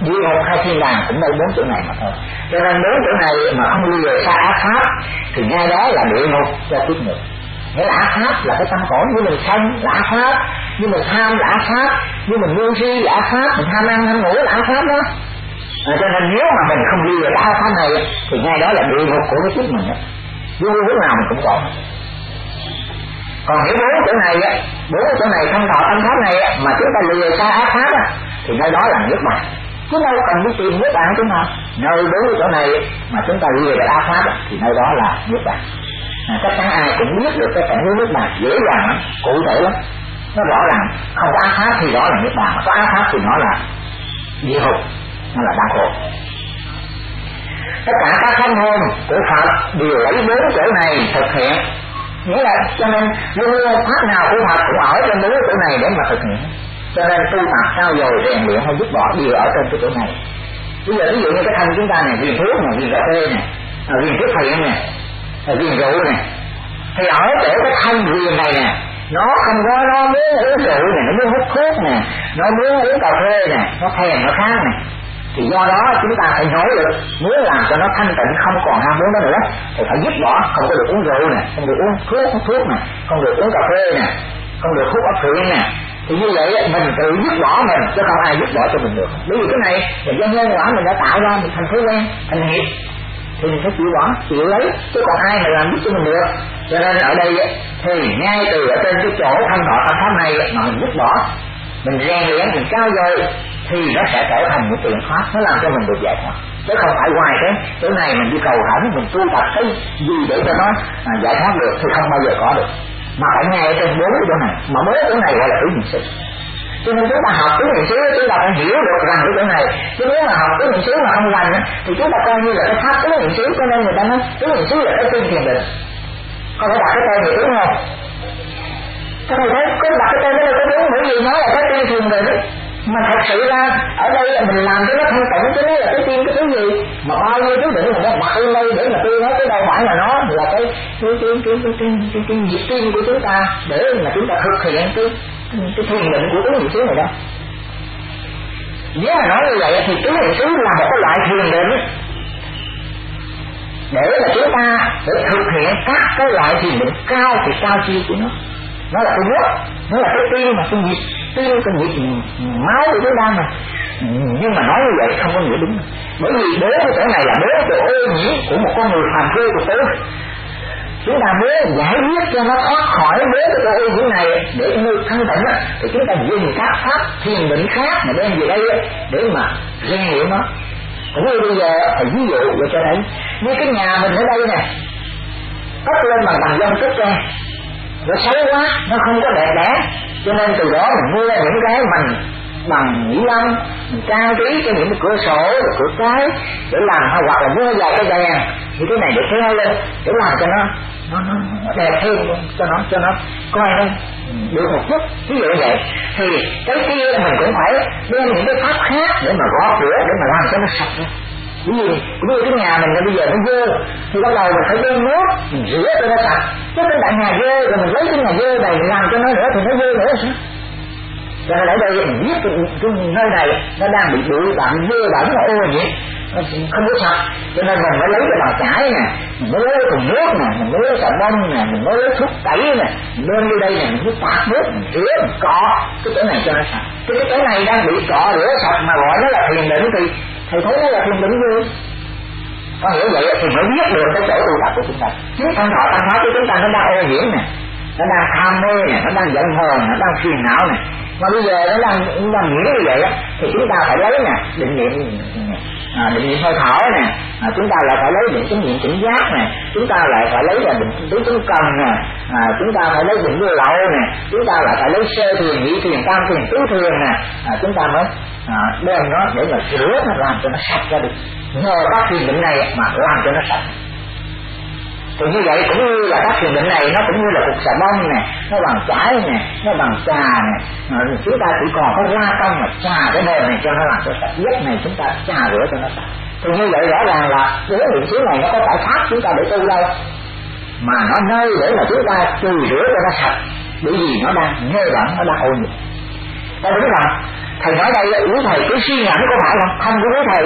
địa ngục hay thiên đàng cũng đâu bốn chỗ này mà thôi. Cho nên bốn chỗ này mà không lìa xa ác pháp thì ngay đó là địa ngục cho tiếp ngục nghĩa là ác pháp là cái tâm cõi như mình sân là ác pháp như mình tham là ác pháp như mình ngu si là ác pháp mình tham ăn tham ngủ là ác pháp đó. À, cho nên nếu mà mình không lìa cái ác pháp này thì ngay đó là địa ngục của cái kiếp mình đó. Vô lúc nào mình cũng còn. còn nếu bốn chỗ này á bốn chỗ này thân thọ tâm pháp này mà chúng ta lìa xa ác pháp á thì nơi đó là nước bàn chứ đâu cần đi tìm nước bạn chúng ta. Nơi bốn chỗ này mà chúng ta lìa được ác pháp thì nơi đó là nước bạn. À, chắc chắn ai cũng biết được cái cảnh giới nước bàn dễ dàng lắm cụ thể lắm. Nó rõ ràng không có ác pháp thì đó là nước bạn mà có ác pháp thì nó là địa ngục nó là đau khổ. Tất cả các pháp môn của Phật đều lấy bốn chỗ này thực hiện nghĩa là cho nên luôn luôn pháp nào của Phật cũng ở trên bốn chỗ này để mà thực hiện. Cho nên tu tập sao dồi rèn luyện hay dứt bỏ đều ở trên cái chỗ này. Bây giờ ví dụ như cái thân chúng ta này, viên thuốc này, viên cà phê này à, viên thuốc phiện này à, viên rượu này. Thì ở chỗ cái thân viên này nè, nó không có, nó muốn uống rượu này, nó muốn hút thuốc nè nó muốn uống cà phê nè nó thèm nó khát này thì do đó chúng ta phải nỗ lực. Muốn làm cho nó thanh tịnh, không còn ham muốn đó nữa, thì phải dứt bỏ. Không có được uống rượu nè, không được uống thuốc uống thuốc nè, không được uống cà phê nè, không được hút ốc phiện nè. Thì như vậy mình tự dứt bỏ mình, chứ không ai dứt bỏ cho mình được. Bởi vì cái này là do nhân quả mình đã tạo ra, mình thành thói quen thành nghiệp, thì mình phải chịu bỏ, chịu lấy, chứ còn ai mà làm giúp cho mình được. Cho nên ở đây thì ngay từ ở trên cái chỗ thanh thọ tâm pháp này mà mình dứt bỏ, mình rèn luyện, mình cao dời thì nó sẽ trở thành một tiền pháp nó làm cho mình được giải thoát. Chứ không phải hoài thế. Chỗ này mình đi cầu hẳn mình tu tập cái gì để cho nó à, giải thoát được thì không bao giờ có được. Mà phải ngay trên bốn chỗ này. Mà bốn chỗ này gọi là tứ niệm xứ. Cho nên chúng ta học tứ niệm xứ chúng ta phải hiểu được rằng cái chỗ này. Chứ nếu mà học tứ niệm xứ mà không rành thì chúng ta coi như là cái pháp tứ niệm xứ cho nên người ta nói tứ niệm xứ là cái tinh thiền định. Con phải đặt cái tên này đúng không? Các thầy thấy có đặt cái tên đó là có đúng bởi vì nó là cái tiên thiền định mà thật sự ra ở đây là mình làm cho nó thanh tịnh chứ nó là cái tiên cái thứ gì? Mà bao nhiêu thứ định mà nó đặt lên đây để mà tiên nói cái đâu phải là nó là cái cái cái cái cái cái cái, cái nhịp tiên của chúng ta để mà chúng ta thực hiện cái cái thiền định của cái niệm xứ này đó. Nếu mà nói như vậy thì tứ niệm xứ là một cái loại thiền định để là chúng ta để thực hiện các cái loại thiền định cao thì cao chi của nó nó là cái nước nó là cái tim mà cái nhịp tim cái nhịp máu của chúng ta mà. Nhưng mà nói như vậy không có nghĩa đúng. Bởi vì bố cái chỗ này là bố cái ô nhiễm của một con người phàm phu của tôi. Chúng ta muốn giải quyết cho nó thoát khỏi bố cái ô nhiễm này để cho nơi thanh tịnh thì chúng ta dùng các pháp thiền định khác mà đem về đây để mà rèn luyện nó. Cũng như bây giờ phải ví dụ về cho đấy như cái nhà mình ở đây nè, cất lên bằng bằng dân cất tre nó xấu quá nó không có đẹp đẽ. Cho nên từ đó mình mua những cái mình bằng nhĩ lông mình trang trí cho những cái cửa sổ cửa cái để làm hoặc là mua vài cái đèn như cái này để treo lên để làm cho nó nó, nó, nó đẹp thêm cho nó cho nó coi nó được một chút ví dụ như vậy. Thì cái kia mình cũng phải đem những cái pháp khác để mà gõ cửa để mà làm cho nó sạch ví dụ cái nhà mình bây giờ nó dơ thì bắt đầu mình phải đem nước mình rửa cho nó sạch. Chứ cái đại nhà dơ rồi mình lấy cái nhà dơ này làm cho nó nữa thì nó dơ nữa sao? Cho nên ở đây mình biết cái, cái nơi này nó đang bị bụi bặm dơ bẩn nó ô nhiễm. Không có sạch. Cho nên mình mới lấy cái bàn chải nè mình mới lấy thùng nước nè mình mới lấy xà bông nè mình mới lấy thuốc tẩy nè. Mình đem đi đây nè mình mới tạt nước mình rửa mình cọ cái chỗ này cho nó sạch. Cái cái này đang bị cọ rửa sạch mà gọi nó là thiền định thì thầy thấy đó là thiền định gì? Có hiểu vậy thì mới biết được cái chỗ tu tập của chúng ta. Chứ thân thọ tâm hóa của chúng ta nó đang ô nhiễm nè, nó đang tham mê nè, nó đang giận hờn nó đang phiền não nè. Mà bây giờ nó đang nó đang nghĩ như vậy á, thì chúng ta phải lấy nè, định niệm à, định niệm hơi thở nè. À, chúng ta lại phải lấy định chứng niệm tỉnh giác nè. Chúng ta lại phải lấy là định tứ chúng cần nè. À, chúng ta phải lấy định vô lậu nè. Chúng ta lại phải lấy sơ thiền nhị thiền tam thiền tứ thiền nè. À, chúng ta mới à, đem nó để mà rửa nó làm cho nó sạch ra được. Nhờ các thiền định này mà làm cho nó sạch thì như vậy cũng như là các thiền định này nó cũng như là cục xà bông nè nó bằng trái nè nó bằng trà nè. À, chúng ta chỉ còn có ra công mà trà cái nền này cho nó làm cho sạch giấc này chúng ta trà rửa cho nó sạch. Thì như vậy rõ ràng là cái niệm xứ này nó có phải khác chúng ta để tu đâu. Mà nó nơi để mà chúng ta trừ rửa cho nó sạch bởi vì nó đang nhơ bẩn nó đang ô nhiễm. Ta đúng không? Thầy nói đây quý thầy cứ suy ngẫm có phải không? Không của quý thầy.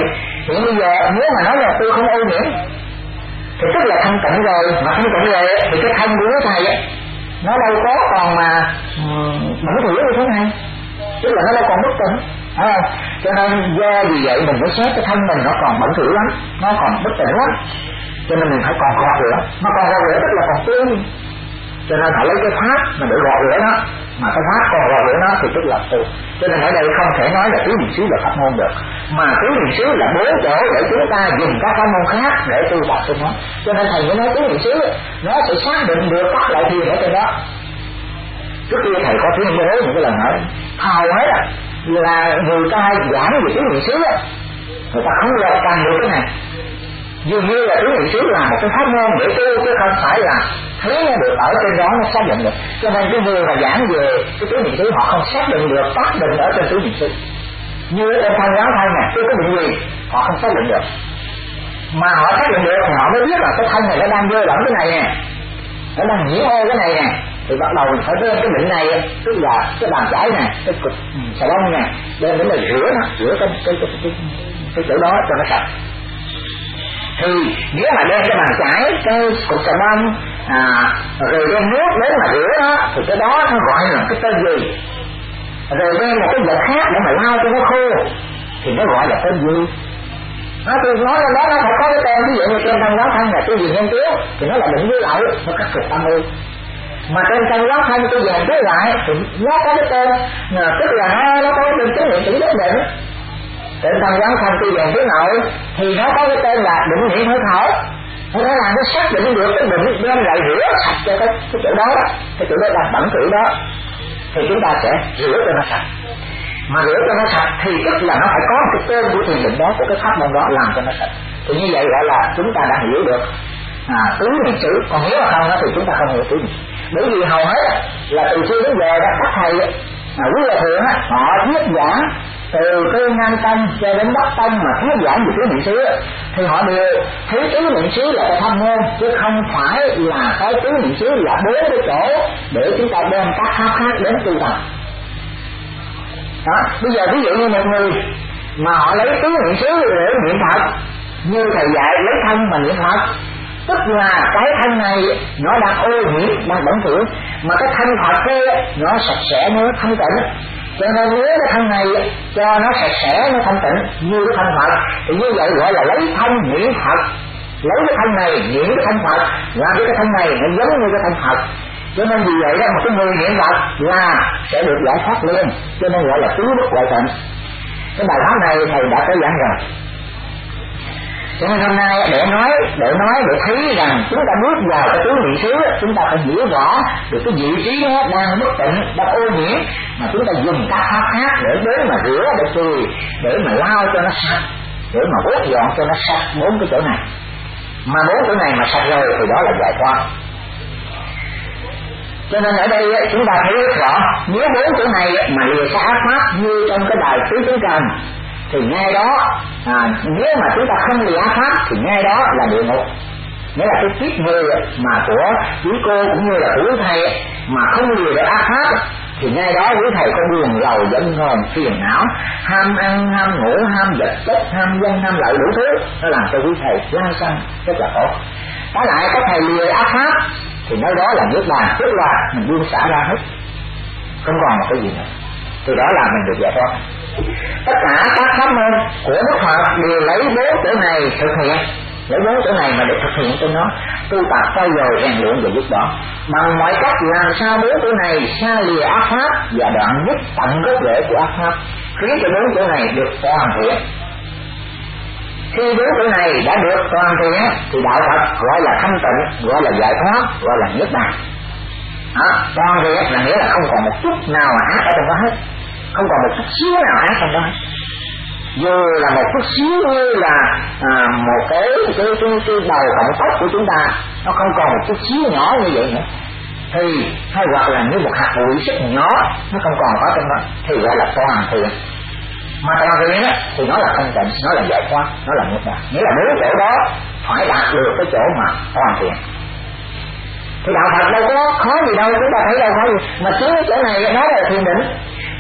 Hiện bây giờ nếu mà nói là tôi không ô nhiễm thì tức là thanh tịnh rồi mà thanh tịnh rồi thì cái thân của thầy ấy, nó đâu có còn mà bẩn thỉu như thế này. Tức là nó đâu còn bất tỉnh à, cho nên do vì vậy mình mới xét cái thân mình nó còn bẩn thỉu lắm nó còn bất tỉnh lắm. Cho nên mình phải còn gọt rửa mà còn gọt rửa tức là còn tươi cho nên phải lấy cái pháp mà để gọt rửa nó mà cái pháp còn gọt rửa nó thì tức là từ. Cho nên ở đây không thể nói là tứ niệm xứ là pháp môn được. Mà tứ niệm xứ là bố chỗ để chúng ta dùng các pháp môn khác để tu tập trên nó cho nên thầy mới nói tứ niệm xứ, nó sẽ xác định được các loại thiền ở trên đó. Trước kia thầy có tuyên mới những cái lần nói hầu hết là người ta giảng về tứ niệm xứ người ta không lọt càng được cái này dường như là tứ niệm xứ là một cái pháp môn để tu chứ không phải là thấy nó được ở trên đó nó xác định được. Cho nên cái người mà giảng về cái tứ niệm xứ họ không xác định được tác định ở trên tứ niệm xứ như ở trên thanh giáo thanh này tôi có định gì họ không xác định được. Mà họ xác định được thì họ mới biết là cái thanh này nó đang rơi lẫn cái này nè. Nó đang nhiễm ô cái này nè. Thì bắt đầu mình phải đem cái bệnh này tức là cái bàn chải nè cái cục ừ, xà bông nè. Đem đến là rửa nó rửa cái cái cái, cái, cái chỗ đó cho nó sạch thì nếu mà đem cái bàn chải cái cục xà bông à, rồi đem nước đến mà rửa đó thì cái đó nó gọi là cái tên gì? Rồi đem một cái vật khác để mà lau cho nó khô thì nó gọi là tên gì? Nó tôi nói là đó nó phải có cái tên ví dụ như trên thân giáo thân là tôi gì nhân tiếu thì nó là định với lậu nó cắt cực tâm ưu mà trên thân giáo thân tôi dàn tới lại thì nó có cái tên à, tức là nó có cái tên chứng nghiệm chỉ nhất định tự thân giáo thân tư dàn tới nội thì nó có cái tên là định niệm hơi thở. Nó làm nó xác định được cái định đem lại rửa sạch cho cái, cái chỗ đó cái chỗ đó là bẩn thỉu đó. Thì chúng ta sẽ rửa cho nó sạch. Mà rửa cho nó sạch thì tức là nó phải có cái tên của thiền định đó của cái pháp môn đó làm cho nó sạch. Thì như vậy gọi là chúng ta đã hiểu được. À, tứ niệm xứ còn nếu mà không đó thì chúng ta không hiểu tứ niệm. Bởi vì hầu hết là từ xưa đến giờ đó các thầy quý là thượng họ thuyết giảng từ tư nam tông cho đến bắc tông mà thuyết giảng về tứ niệm xứ thì họ đều thấy tứ niệm xứ là cái pháp môn, chứ không phải là cái tứ niệm xứ là bốn cái chỗ để chúng ta đem các pháp khác đến tu tập. Đó, bây giờ ví dụ như một người mà họ lấy tứ niệm xứ để niệm phật, như thầy dạy lấy thân mà niệm phật, tức là cái thân này nó đang ô nhiễm, đang bẩn thỉu, mà cái thân phật kia nó sạch sẽ, nó thanh tịnh cho nên nếu cái thân này, cho nó sạch sẽ, nó thanh tịnh, như cái thân phật. Thì như vậy gọi là lấy thân niệm phật. Lấy cái thân này niệm cái thân phật. Làm cái thân này nó giống như cái thân phật. Cho nên vì vậy đó, một cái người niệm phật là sẽ được giải thoát lên. Cho nên gọi là tứ bất ngoại tịnh. Cái bài pháp này thầy đã có giảng rồi cho nên hôm nay để nói để nói, để thấy rằng chúng ta bước vào cái tướng vị xứ, chúng ta phải hiểu rõ được cái vị trí nó đang bất tịnh, đang ô nhiễm, mà chúng ta dùng các pháp khác để đến mà rửa để chùi để mà lau cho nó sạch, để mà quét dọn cho nó sạch bốn cái chỗ này. Mà bốn chỗ này mà sạch rồi thì đó là giải thoát. Cho nên ở đây chúng ta thấy rất rõ, nếu bốn chỗ này mà lìa xa ác pháp như trong cái bài tứ tướng cần thì ngay đó à, nếu mà chúng ta không bị ác pháp thì ngay đó là địa ngục. Nghĩa là cái kiếp người mà của quý cô cũng như là của quý thầy mà không lìa được ác pháp thì ngay đó quý thầy có buồn rầu dân hồn phiền não ham ăn ham ngủ ham vật chất ham danh ham lợi đủ thứ. Nó làm cho quý thầy lao xăng rất là khổ. Trái lại các thầy lìa ác pháp thì nơi đó là nước bàn tức là mình buông xả ra hết. Không còn một cái gì nữa. Từ đó là mình được giải thoát tất cả các pháp môn của đức phật đều lấy bốn chỗ này thực hiện. Lấy bốn chỗ này mà để thực hiện cho nó. Tu tập trau dồi rèn luyện và giúp đỡ. Bằng mọi cách làm sao bốn chỗ này xa lìa ác pháp và đoạn dứt tận gốc rễ của ác pháp khiến cho bốn chỗ này được hoàn thiện khi bốn chỗ này đã được toàn thiện thì đạo Phật gọi là thanh tịnh gọi là giải thoát gọi là nhất bàn. Đó, toàn thiện là nghĩa là không còn một chút nào ác ở trong đó hết không còn một chút xíu nào ác trong đó dù là một chút xíu như là à, một cái cái cái cái đầu cộng tóc của chúng ta nó không còn một chút xíu nhỏ như vậy nữa. Thì hay hoặc là như một hạt bụi rất nhỏ nó không còn có trong đó thì gọi là toàn thiện mà toàn thiện á thì nó là thanh tịnh nó là giải thoát nó là nước đạt nghĩa là nếu chỗ đó phải đạt được cái chỗ mà toàn thiện thì đạo Phật đâu có khó gì đâu chúng ta thấy đâu khó gì. Mà chính cái chỗ này nó là thiền định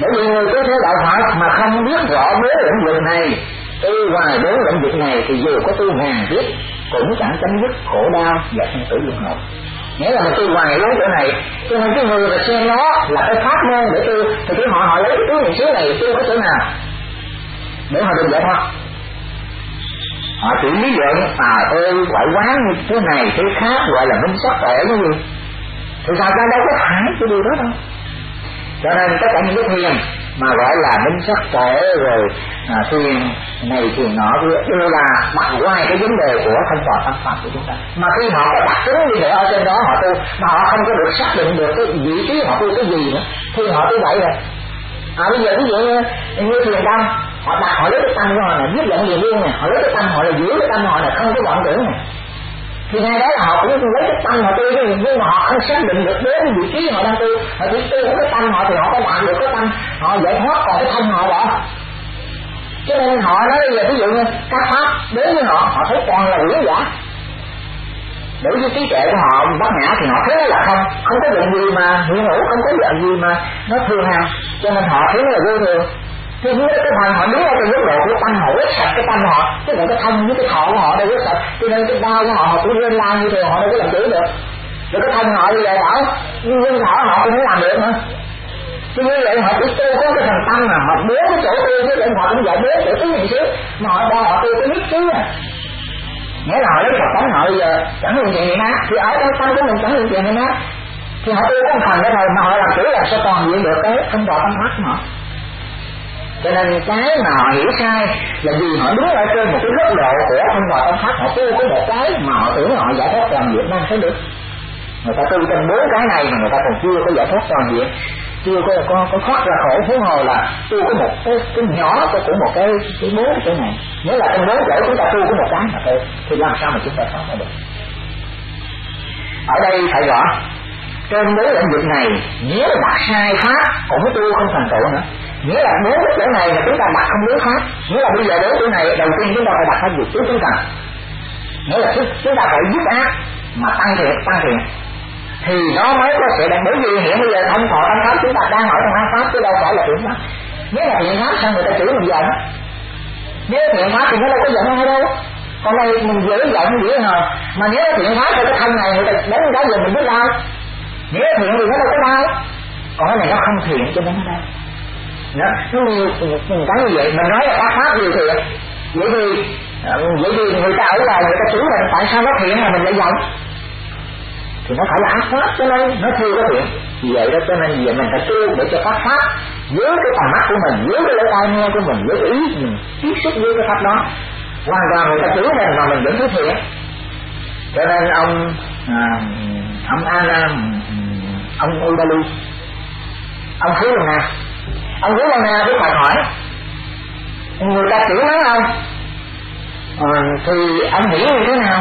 bởi vì người có theo đạo Phật mà không biết rõ bốn lĩnh vực này, tư hoài bốn lĩnh vực này thì dù có tu ngàn kiếp, cũng chẳng chấm dứt khổ đau và sinh tử luân hồi. Nghĩa là mình tư hoài bốn chỗ này, cho nên cái người mà xem nó là cái pháp môn để tư thì cái họ họ lấy cái túi xíu này tư có chỗ nào? Để họ được giải thoát. Họ chỉ lý luận à ơi quậy quán như thế này, thế khác, gọi là minh sắc tuệ cái gì? Thì sao ta đâu có phải cái điều đó đâu cho nên tất cả những cái thiền mà gọi là minh sắc thể rồi à, thiền này thiền nọ đều là mặt ngoài cái vấn đề của thanh tòa thân pháp của chúng ta. Mà khi họ có đặt tính như vậy ở trên đó họ tu mà họ không có được xác định được cái vị trí họ tu cái gì nữa thì họ tu vậy rồi. À bây giờ ví dụ như, như thiền tâm họ đặt họ lấy cái tâm của họ là giết nhận liền luôn này họ lấy cái tâm họ là giữ cái tâm họ là không có vọng tưởng này thì ngay đó là họ cũng lấy cái tâm họ tư nhưng mà họ không xác định được đến vị trí họ đang tu. Họ chỉ tu cái tâm họ thì họ có đạt được cái tâm. Họ giải thoát còn cái thân họ bỏ cho nên họ nói bây giờ ví dụ như các pháp, đến với họ họ thấy toàn là quyển giả. Đối với trí tuệ của họ, bất ngã thì họ thấy là không. Không có chuyện gì mà hiện hữu, không có chuyện gì mà, nó thường hằng cho nên họ thấy là vô thường cái như cái phần họ đứng ở trên góc độ của tâm họ quét sạch cái tâm họ. Chứ còn cái thân với cái thọ của họ đâu quét sạch. Cho nên cái đau của họ họ cũng lên la như thường, họ đâu có làm chủ được. Rồi cái thân họ bây giờ bảo nhưng thọ họ cũng không làm được nữa. Chứ như vậy họ biết tôi có cái phần tâm mà họ bố cái chỗ tôi chứ lại họ cũng dạy bố chỗ tứ gì chứ. Mà họ đo họ tôi cái nhất chứ. Nghĩa là họ lấy Phật tánh họ bây giờ, chẳng hiện chuyện gì hết thì ở trong tâm của mình chẳng hiện chuyện gì hết thì họ tôi có một phần đó thôi, mà họ làm chủ là sẽ toàn diện được cái không vào tâm pháp của họ cho nên cái mà họ hiểu sai là vì họ đứng ở trên một cái góc độ của ông hòa ông pháp họ kêu có một cái mà họ tưởng họ giải thoát toàn diện mang tới được. Người ta tu trên bốn cái này mà người ta còn chưa có giải thoát toàn diện chưa có có có thoát ra khỏi huống hồ là tu có một cái, cái nhỏ có cũng một cái cái bốn cái này. Nếu là trong bốn chỗ chúng ta tu có một cái mà thôi thì làm sao mà chúng ta thoát ra được? Ở đây phải rõ trên bốn lĩnh vực này nếu đặt sai pháp cũng tu không thành tựu nữa nghĩa là nếu cái chỗ này là chúng ta đặt không đúng pháp nghĩa là bây giờ bốn chỗ này, đầu tiên chúng ta phải đặt pháp gì trước chúng ta. Nghĩa là chúng ta phải dứt ác, mà tăng thiện tăng thiện. Thì nó mới có sự đạt bởi vì hiện bây giờ thanh thọ thanh pháp, chúng ta đang ở trong hai pháp chứ đâu phải là thiện pháp. Nếu là thiện pháp sao người ta chửi mình giận? Nếu thiện pháp thì nó đâu có giận ai đâu. Còn đây mình dễ giận, dễ hờn mà nếu thiện pháp thì cái thân này người ta đến đó giờ mình biết đau nếu thiện thì nó đâu có đau. Còn cái này nó không thiện cho nên nó đau đó. Cái như vậy mình nói là các pháp điều thiện vậy thì à, vậy thì người ta ở ngoài người ta chửi mình tại sao nó thiện mà mình lại giận? Thì nó phải là ác pháp cho nên nó chưa có thiện. Vì vậy đó cho nên giờ mình phải tu để cho các pháp với cái tầm mắt của mình với cái lỗ tai nghe của mình với cái ý mình tiếp xúc với cái pháp đó. Hoàn toàn người ta chửi mình mà mình vẫn cứ thiện. Cho nên ông à, ông Anna ông Udalu ông Phú Long Na ông Phú Long Na đức Phật hỏi người ta chửi nó không à, thì ông nghĩ như thế nào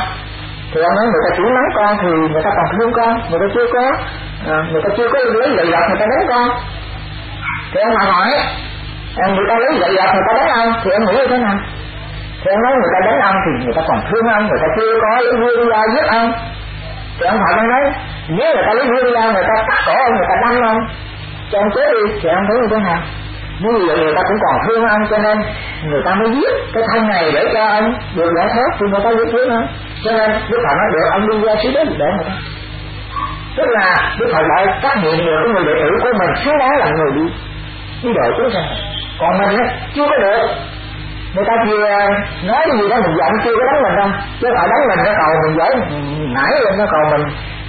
thì ông nói người ta chửi mắng con thì người ta còn thương con người ta chưa có à, người ta chưa có lấy gậy gọc người ta đánh con thì ông hỏi à, người ta lấy gậy gọc người ta đánh ông thì ông nghĩ như thế nào thì ông nói người ta đánh ông thì người ta còn thương ông người ta chưa có lấy vương ra giết ông thì ông Phật nói nếu người ta lấy vương ra người ta cắt cổ ông người ta đâm ông cho anh chết đi, thì anh thấy như thế nào? Như vậy người ta cũng còn thương anh, cho nên người ta mới giết cái thân này để cho anh được giải thoát, thì người ta giết thương ông cho nên đức phật nói được, anh đi ra xứ đến để người ta tức là đức phật lại phát hiện được cái người đệ tử của mình xứ đáng là người đi đi đội chúng sanh còn mình á, chưa có được người ta chưa ờ, nói cái gì đó mình giận chưa có đánh mình đâu chứ phải đánh mình nó cầu mình giỏi nãy lên nó cầu mình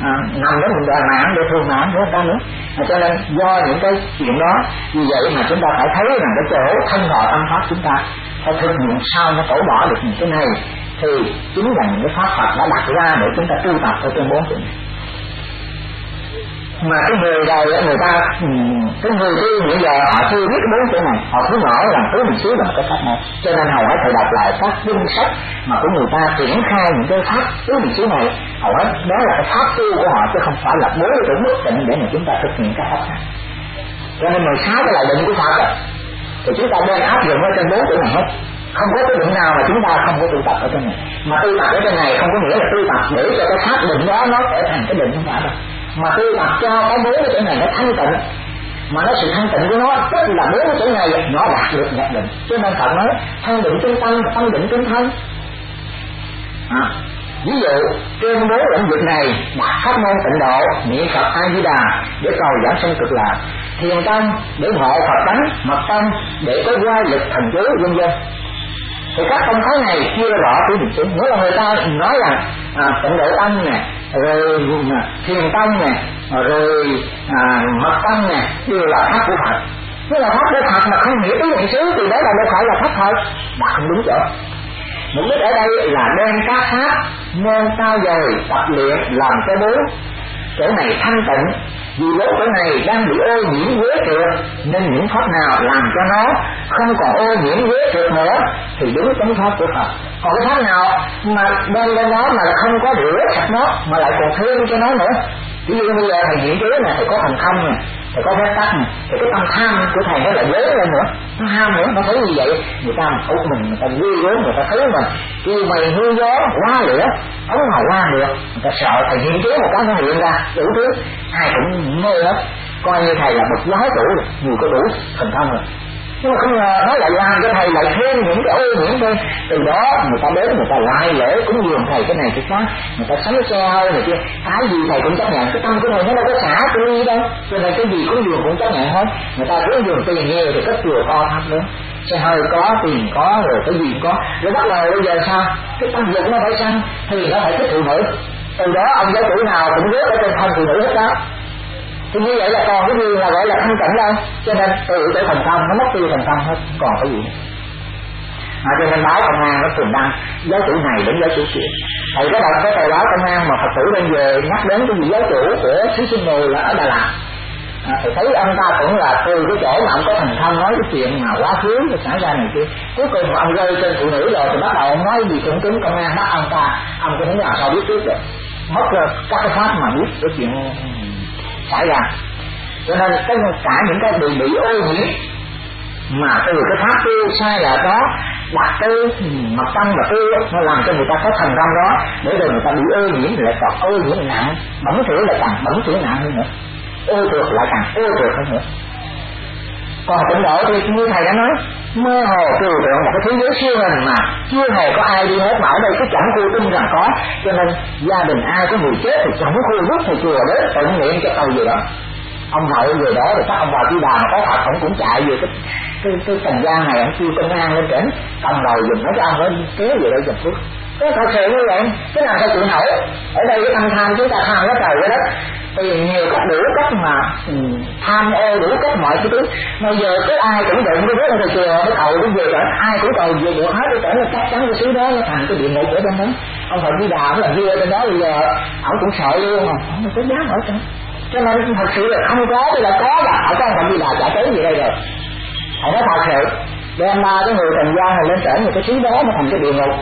à, nằm đó mình đòi mạng để thương mạng của người ta nữa. À, cho nên do những cái chuyện đó vì vậy mà chúng ta phải thấy rằng cái chỗ thân thọ tâm pháp chúng ta phải thực hiện sao nó tổ bỏ được những cái này thì chính là những cái pháp Phật đã đặt ra để chúng ta tu tập ở trên bốn chuyện này mà cái người đời người ta ừ, cái người đi hiện giờ họ chưa biết bốn chữ này. Họ cứ ngỡ rằng cứ mình xíu là cái pháp này. Cho nên hầu hết thầy đọc lại các kinh sách mà của người ta triển khai những cái pháp cứ mình xíu này. Hầu hết đó là cái pháp tu của họ, chứ không phải là bốn cái mức định để mà chúng ta thực hiện cái pháp này cho nên 16 cái lại định của Phật thì chúng ta nên áp dụng ở trên bốn chữ này hết. Không có cái định nào mà chúng ta không có tu tập ở trên này. Mà tu tập ở trên này không có nghĩa là tu tập để cho cái pháp định đó nó trở thành cái định không phải đâu mà tôi đặt cho cái bốn cái chỗ này nó thanh tịnh. Mà nó sự thanh tịnh của nó tức là bốn cái chỗ này nó đạt được nhập định. Cho nên phật nói thanh định tinh tâm tâm định tinh thân. À, ví dụ trên bốn lĩnh vực này đạt pháp môn tịnh độ niệm phật a di đà để cầu giảm sanh cực lạc thiền tâm để hộ phật tánh mật tâm để có qua lực thần chú vân vân. Thì các công thái này chưa rõ cái định chứng nghĩa là người ta nói là à, tịnh độ tâm nè rồi thiền tâm nè rồi à, mật tâm nè đều là pháp của phật. Nếu là pháp của phật mà không hiểu ý niệm xứ thì đó là đâu phải là pháp thôi. Đặt không đúng chỗ. Mục đích ở đây là đem các pháp nên cao dày tập luyện làm cái đúng chỗ này thanh tịnh, vì bốn chỗ này đang bị ô nhiễm quế trượt, nên những pháp nào làm cho nó không còn ô nhiễm quế trượt nữa, thì đúng tánh pháp của Phật. Còn cái pháp nào mà đem lên đó mà không có rửa sạch nó, mà lại còn thêm cho nó nữa? Ví dụ như là thầy diễn chế này, thầy có thành không này, thầy có phép tắc này, thì cái tâm tham của thầy nó lại lớn lên nữa. Nó ham nữa, nó thấy như vậy, người ta mà út mình, người ta ghê gớm, người ta thấy mình khi mày hư gió quá lửa, ống mà qua được người ta sợ thầy diễn chế một cái nó hiện ra, đủ thứ. Ai cũng mê hết. Coi như thầy là một giáo chủ rồi người có đủ thành công rồi nhưng mà không ngờ nó lại làm cho thầy lại thêm những cái ô nhiễm thêm từ đó người ta đến, người ta lại lễ, cũng dường thầy cái này cái khác. Người ta sắm xe hơi này kia. Cái gì thầy cũng chấp nhận, cái tâm của thầy nó đâu có xả cái ly đâu. Cho nên cái gì cũng dường cũng chấp nhận hết. Người ta cứ dường tiền nhiều thì cất chùa to thắp nữa xe hơi có, tiền có, rồi cái gì có. Rồi bắt đầu bây giờ sao? Cái tâm dục nó phải sanh thì nó phải thích phụ nữ. Từ đó ông giáo chủ nào cũng rớt ở trên thân phụ nữ hết đó thì như vậy là còn cái gì là gọi là thanh cảnh đâu. Cho nên tự tới thành công nó mất đi thành công hết còn cái gì mà cho nên báo công an nó thường đăng giáo chủ này đến giáo chủ kia. Thầy có đọc cái tờ báo công an mà phật tử đem về nhắc đến cái gì giáo chủ của xứ sinh người là ở đà lạt. À, thì thấy ông ta cũng là từ cái chỗ mà ông có thành công nói cái chuyện mà quá khứ thì xảy ra này kia. Cuối cùng ông rơi trên phụ nữ rồi thì bắt đầu ông nói gì cũng cứng công an bắt ông ta. Ông cũng không làm sao biết trước được mất các cái pháp mà biết cái chuyện xảy ra cho nên tất cả những cái bị bị ô nhiễm mà từ cái pháp tư sai là đó đặt tư mặt tâm và tư, nó làm cho người ta có thành công đó để rồi người ta bị ô nhiễm lại còn ô nhiễm nặng bẩn thỉu lại càng bẩn thỉu nặng hơn nữa. Ô trượt lại càng ô trượt hơn nữa còn tịnh độ thì như thầy đã nói, mơ hồ trừu tượng một cái thế giới siêu hình mà chưa hề có ai đi hết mà ở đây cứ chẳng khu tin rằng có. Cho nên gia đình ai có người chết thì chẳng khu rút thầy chùa đến tận niệm cho câu gì đó. Ông nội về đó rồi các ông vào đi đà có thật ông cũng chạy về cái cái cái trần gian này ông kêu công an lên tỉnh. Cầm đầu dùng nó cho ông lên kéo về đây giật thuốc cái thật sự như vậy cái nào sao chịu nổi? Ở đây cái tâm tham chúng ta tham quá trời quá đất. Vì nhiều cách đủ cách mà ừ, tham ô đủ cách mọi thứ. Bây giờ cứ ai cũng đụng cái bước rồi chùa cái cầu cái gì rồi ai cũng cầu về được hết. Cái cảnh là chắc chắn cái xứ đó nó thành cái điện ngục ở bên đó. Ông phật di đà cũng là vua bên đó bây giờ ông cũng sợ luôn mà. Ông có dám ở trong. Cho nên thật sự là không có thì là có là ở trong phật di đà chả tới gì đây rồi. Thầy nói thật sự đem ba cái người trần gian này lên trở một cái xứ đó nó thành cái địa ngục.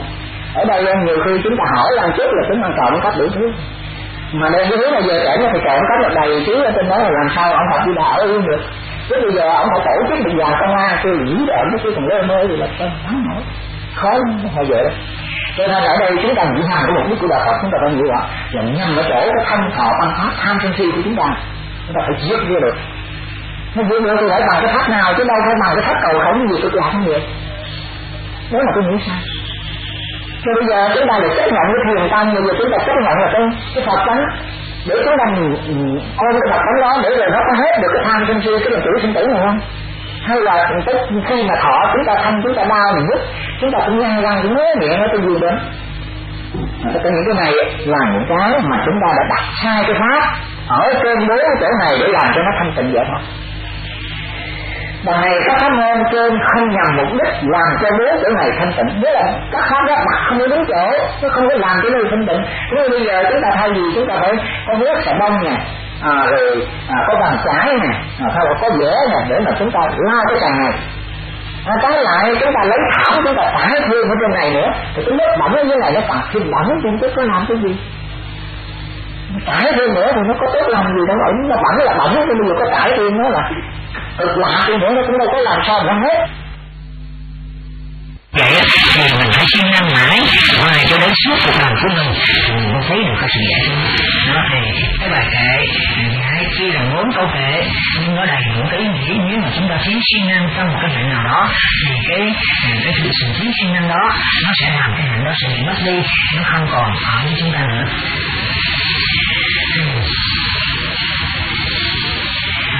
Ở đây à, nhiều khi chúng ta hỏi lần trước là chúng ăn trộm cắp đủ thứ mà đây cái thứ này giờ trẻ nó thì trộm có là đầy chứ trên đó là làm sao ông học đi đạo luôn được. Chứ bây giờ ông phải tổ chức một vài công an kêu dĩ đợn cái còn lơ mơ thì là con thắng nổi. Khó hay vậy đó cho nên ở đây chúng ta nghĩ hàng của mục đích của đạo Phật chúng ta phải nghĩ rõ là nhằm ở chỗ cái thanh thọ văn pháp tham sân si của chúng ta. Chúng ta phải giết kia được. Nó giết nữa tôi phải bằng cái pháp nào, chứ đâu phải bằng cái pháp cầu không gì tôi làm không được. Đó là tôi nghĩ sao thì bây giờ chúng ta được chấp nhận cái thiền tâm, bây giờ chúng ta chấp nhận là cái cái Phật tánh để chúng ta ôm cái Phật tánh đó, để rồi nó có hết được cái tham sân si, cái đường tử sinh tử này không? Hay là tức khi mà thọ, chúng ta thanh, chúng ta đau mình nhất, chúng ta cũng nhai răng, cũng nhớ miệng, nó tôi vui đến? Cái những cái này là những cái mà chúng ta đã đặt sai cái pháp ở trên bốn chỗ này để làm cho nó thanh tịnh vậy thôi ngày các pháp môn trên không nhằm mục đích làm cho bố chỗ này thanh tịnh. Với là các pháp đó mặt không có đúng chỗ Nó không có làm cho nơi thanh tịnh. Thế bây giờ chúng ta thay vì chúng ta phải có nước xà bông nè à, Rồi à, có bàn trái nè à, Hay có dễ nè để mà chúng ta lao cái càng này. À, Trái lại chúng ta lấy thảo chúng ta tải thêm ở trên này nữa Thì cái nước bẩn như này nó tạt thêm bẩn chúng ta có làm cái gì? Tải thêm nữa thì nó có tốt làm gì đâu Nó bẩn là bẩn Bây giờ có tải thêm nữa là cực lạ thì nữa nó cũng đâu có làm sao mà hết. Vậy thì mình phải siêng năng mãi ngoài cho đến suốt cuộc đời của mình mình mới thấy được cái sự giải thoát đó thì cái bài kệ giải chia là bốn câu kệ nhưng nó đầy những cái ý nghĩa. Nếu mà chúng ta thiếu siêng năng trong một cái hạnh nào đó thì cái cái sự sự thiếu siêng năng đó nó sẽ làm cái hạnh đó sẽ bị mất đi nó không còn ở với chúng ta nữa. Ừ.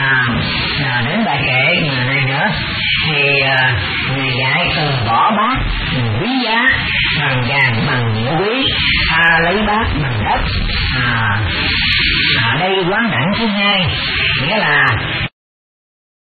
À, À, đến bài kệ này nữa. Thì à, người dạy từ bỏ bát quý giá bằng vàng bằng nhựa quý ta lấy bát bằng đất. À, ở đây quán đẳng thứ hai nghĩa là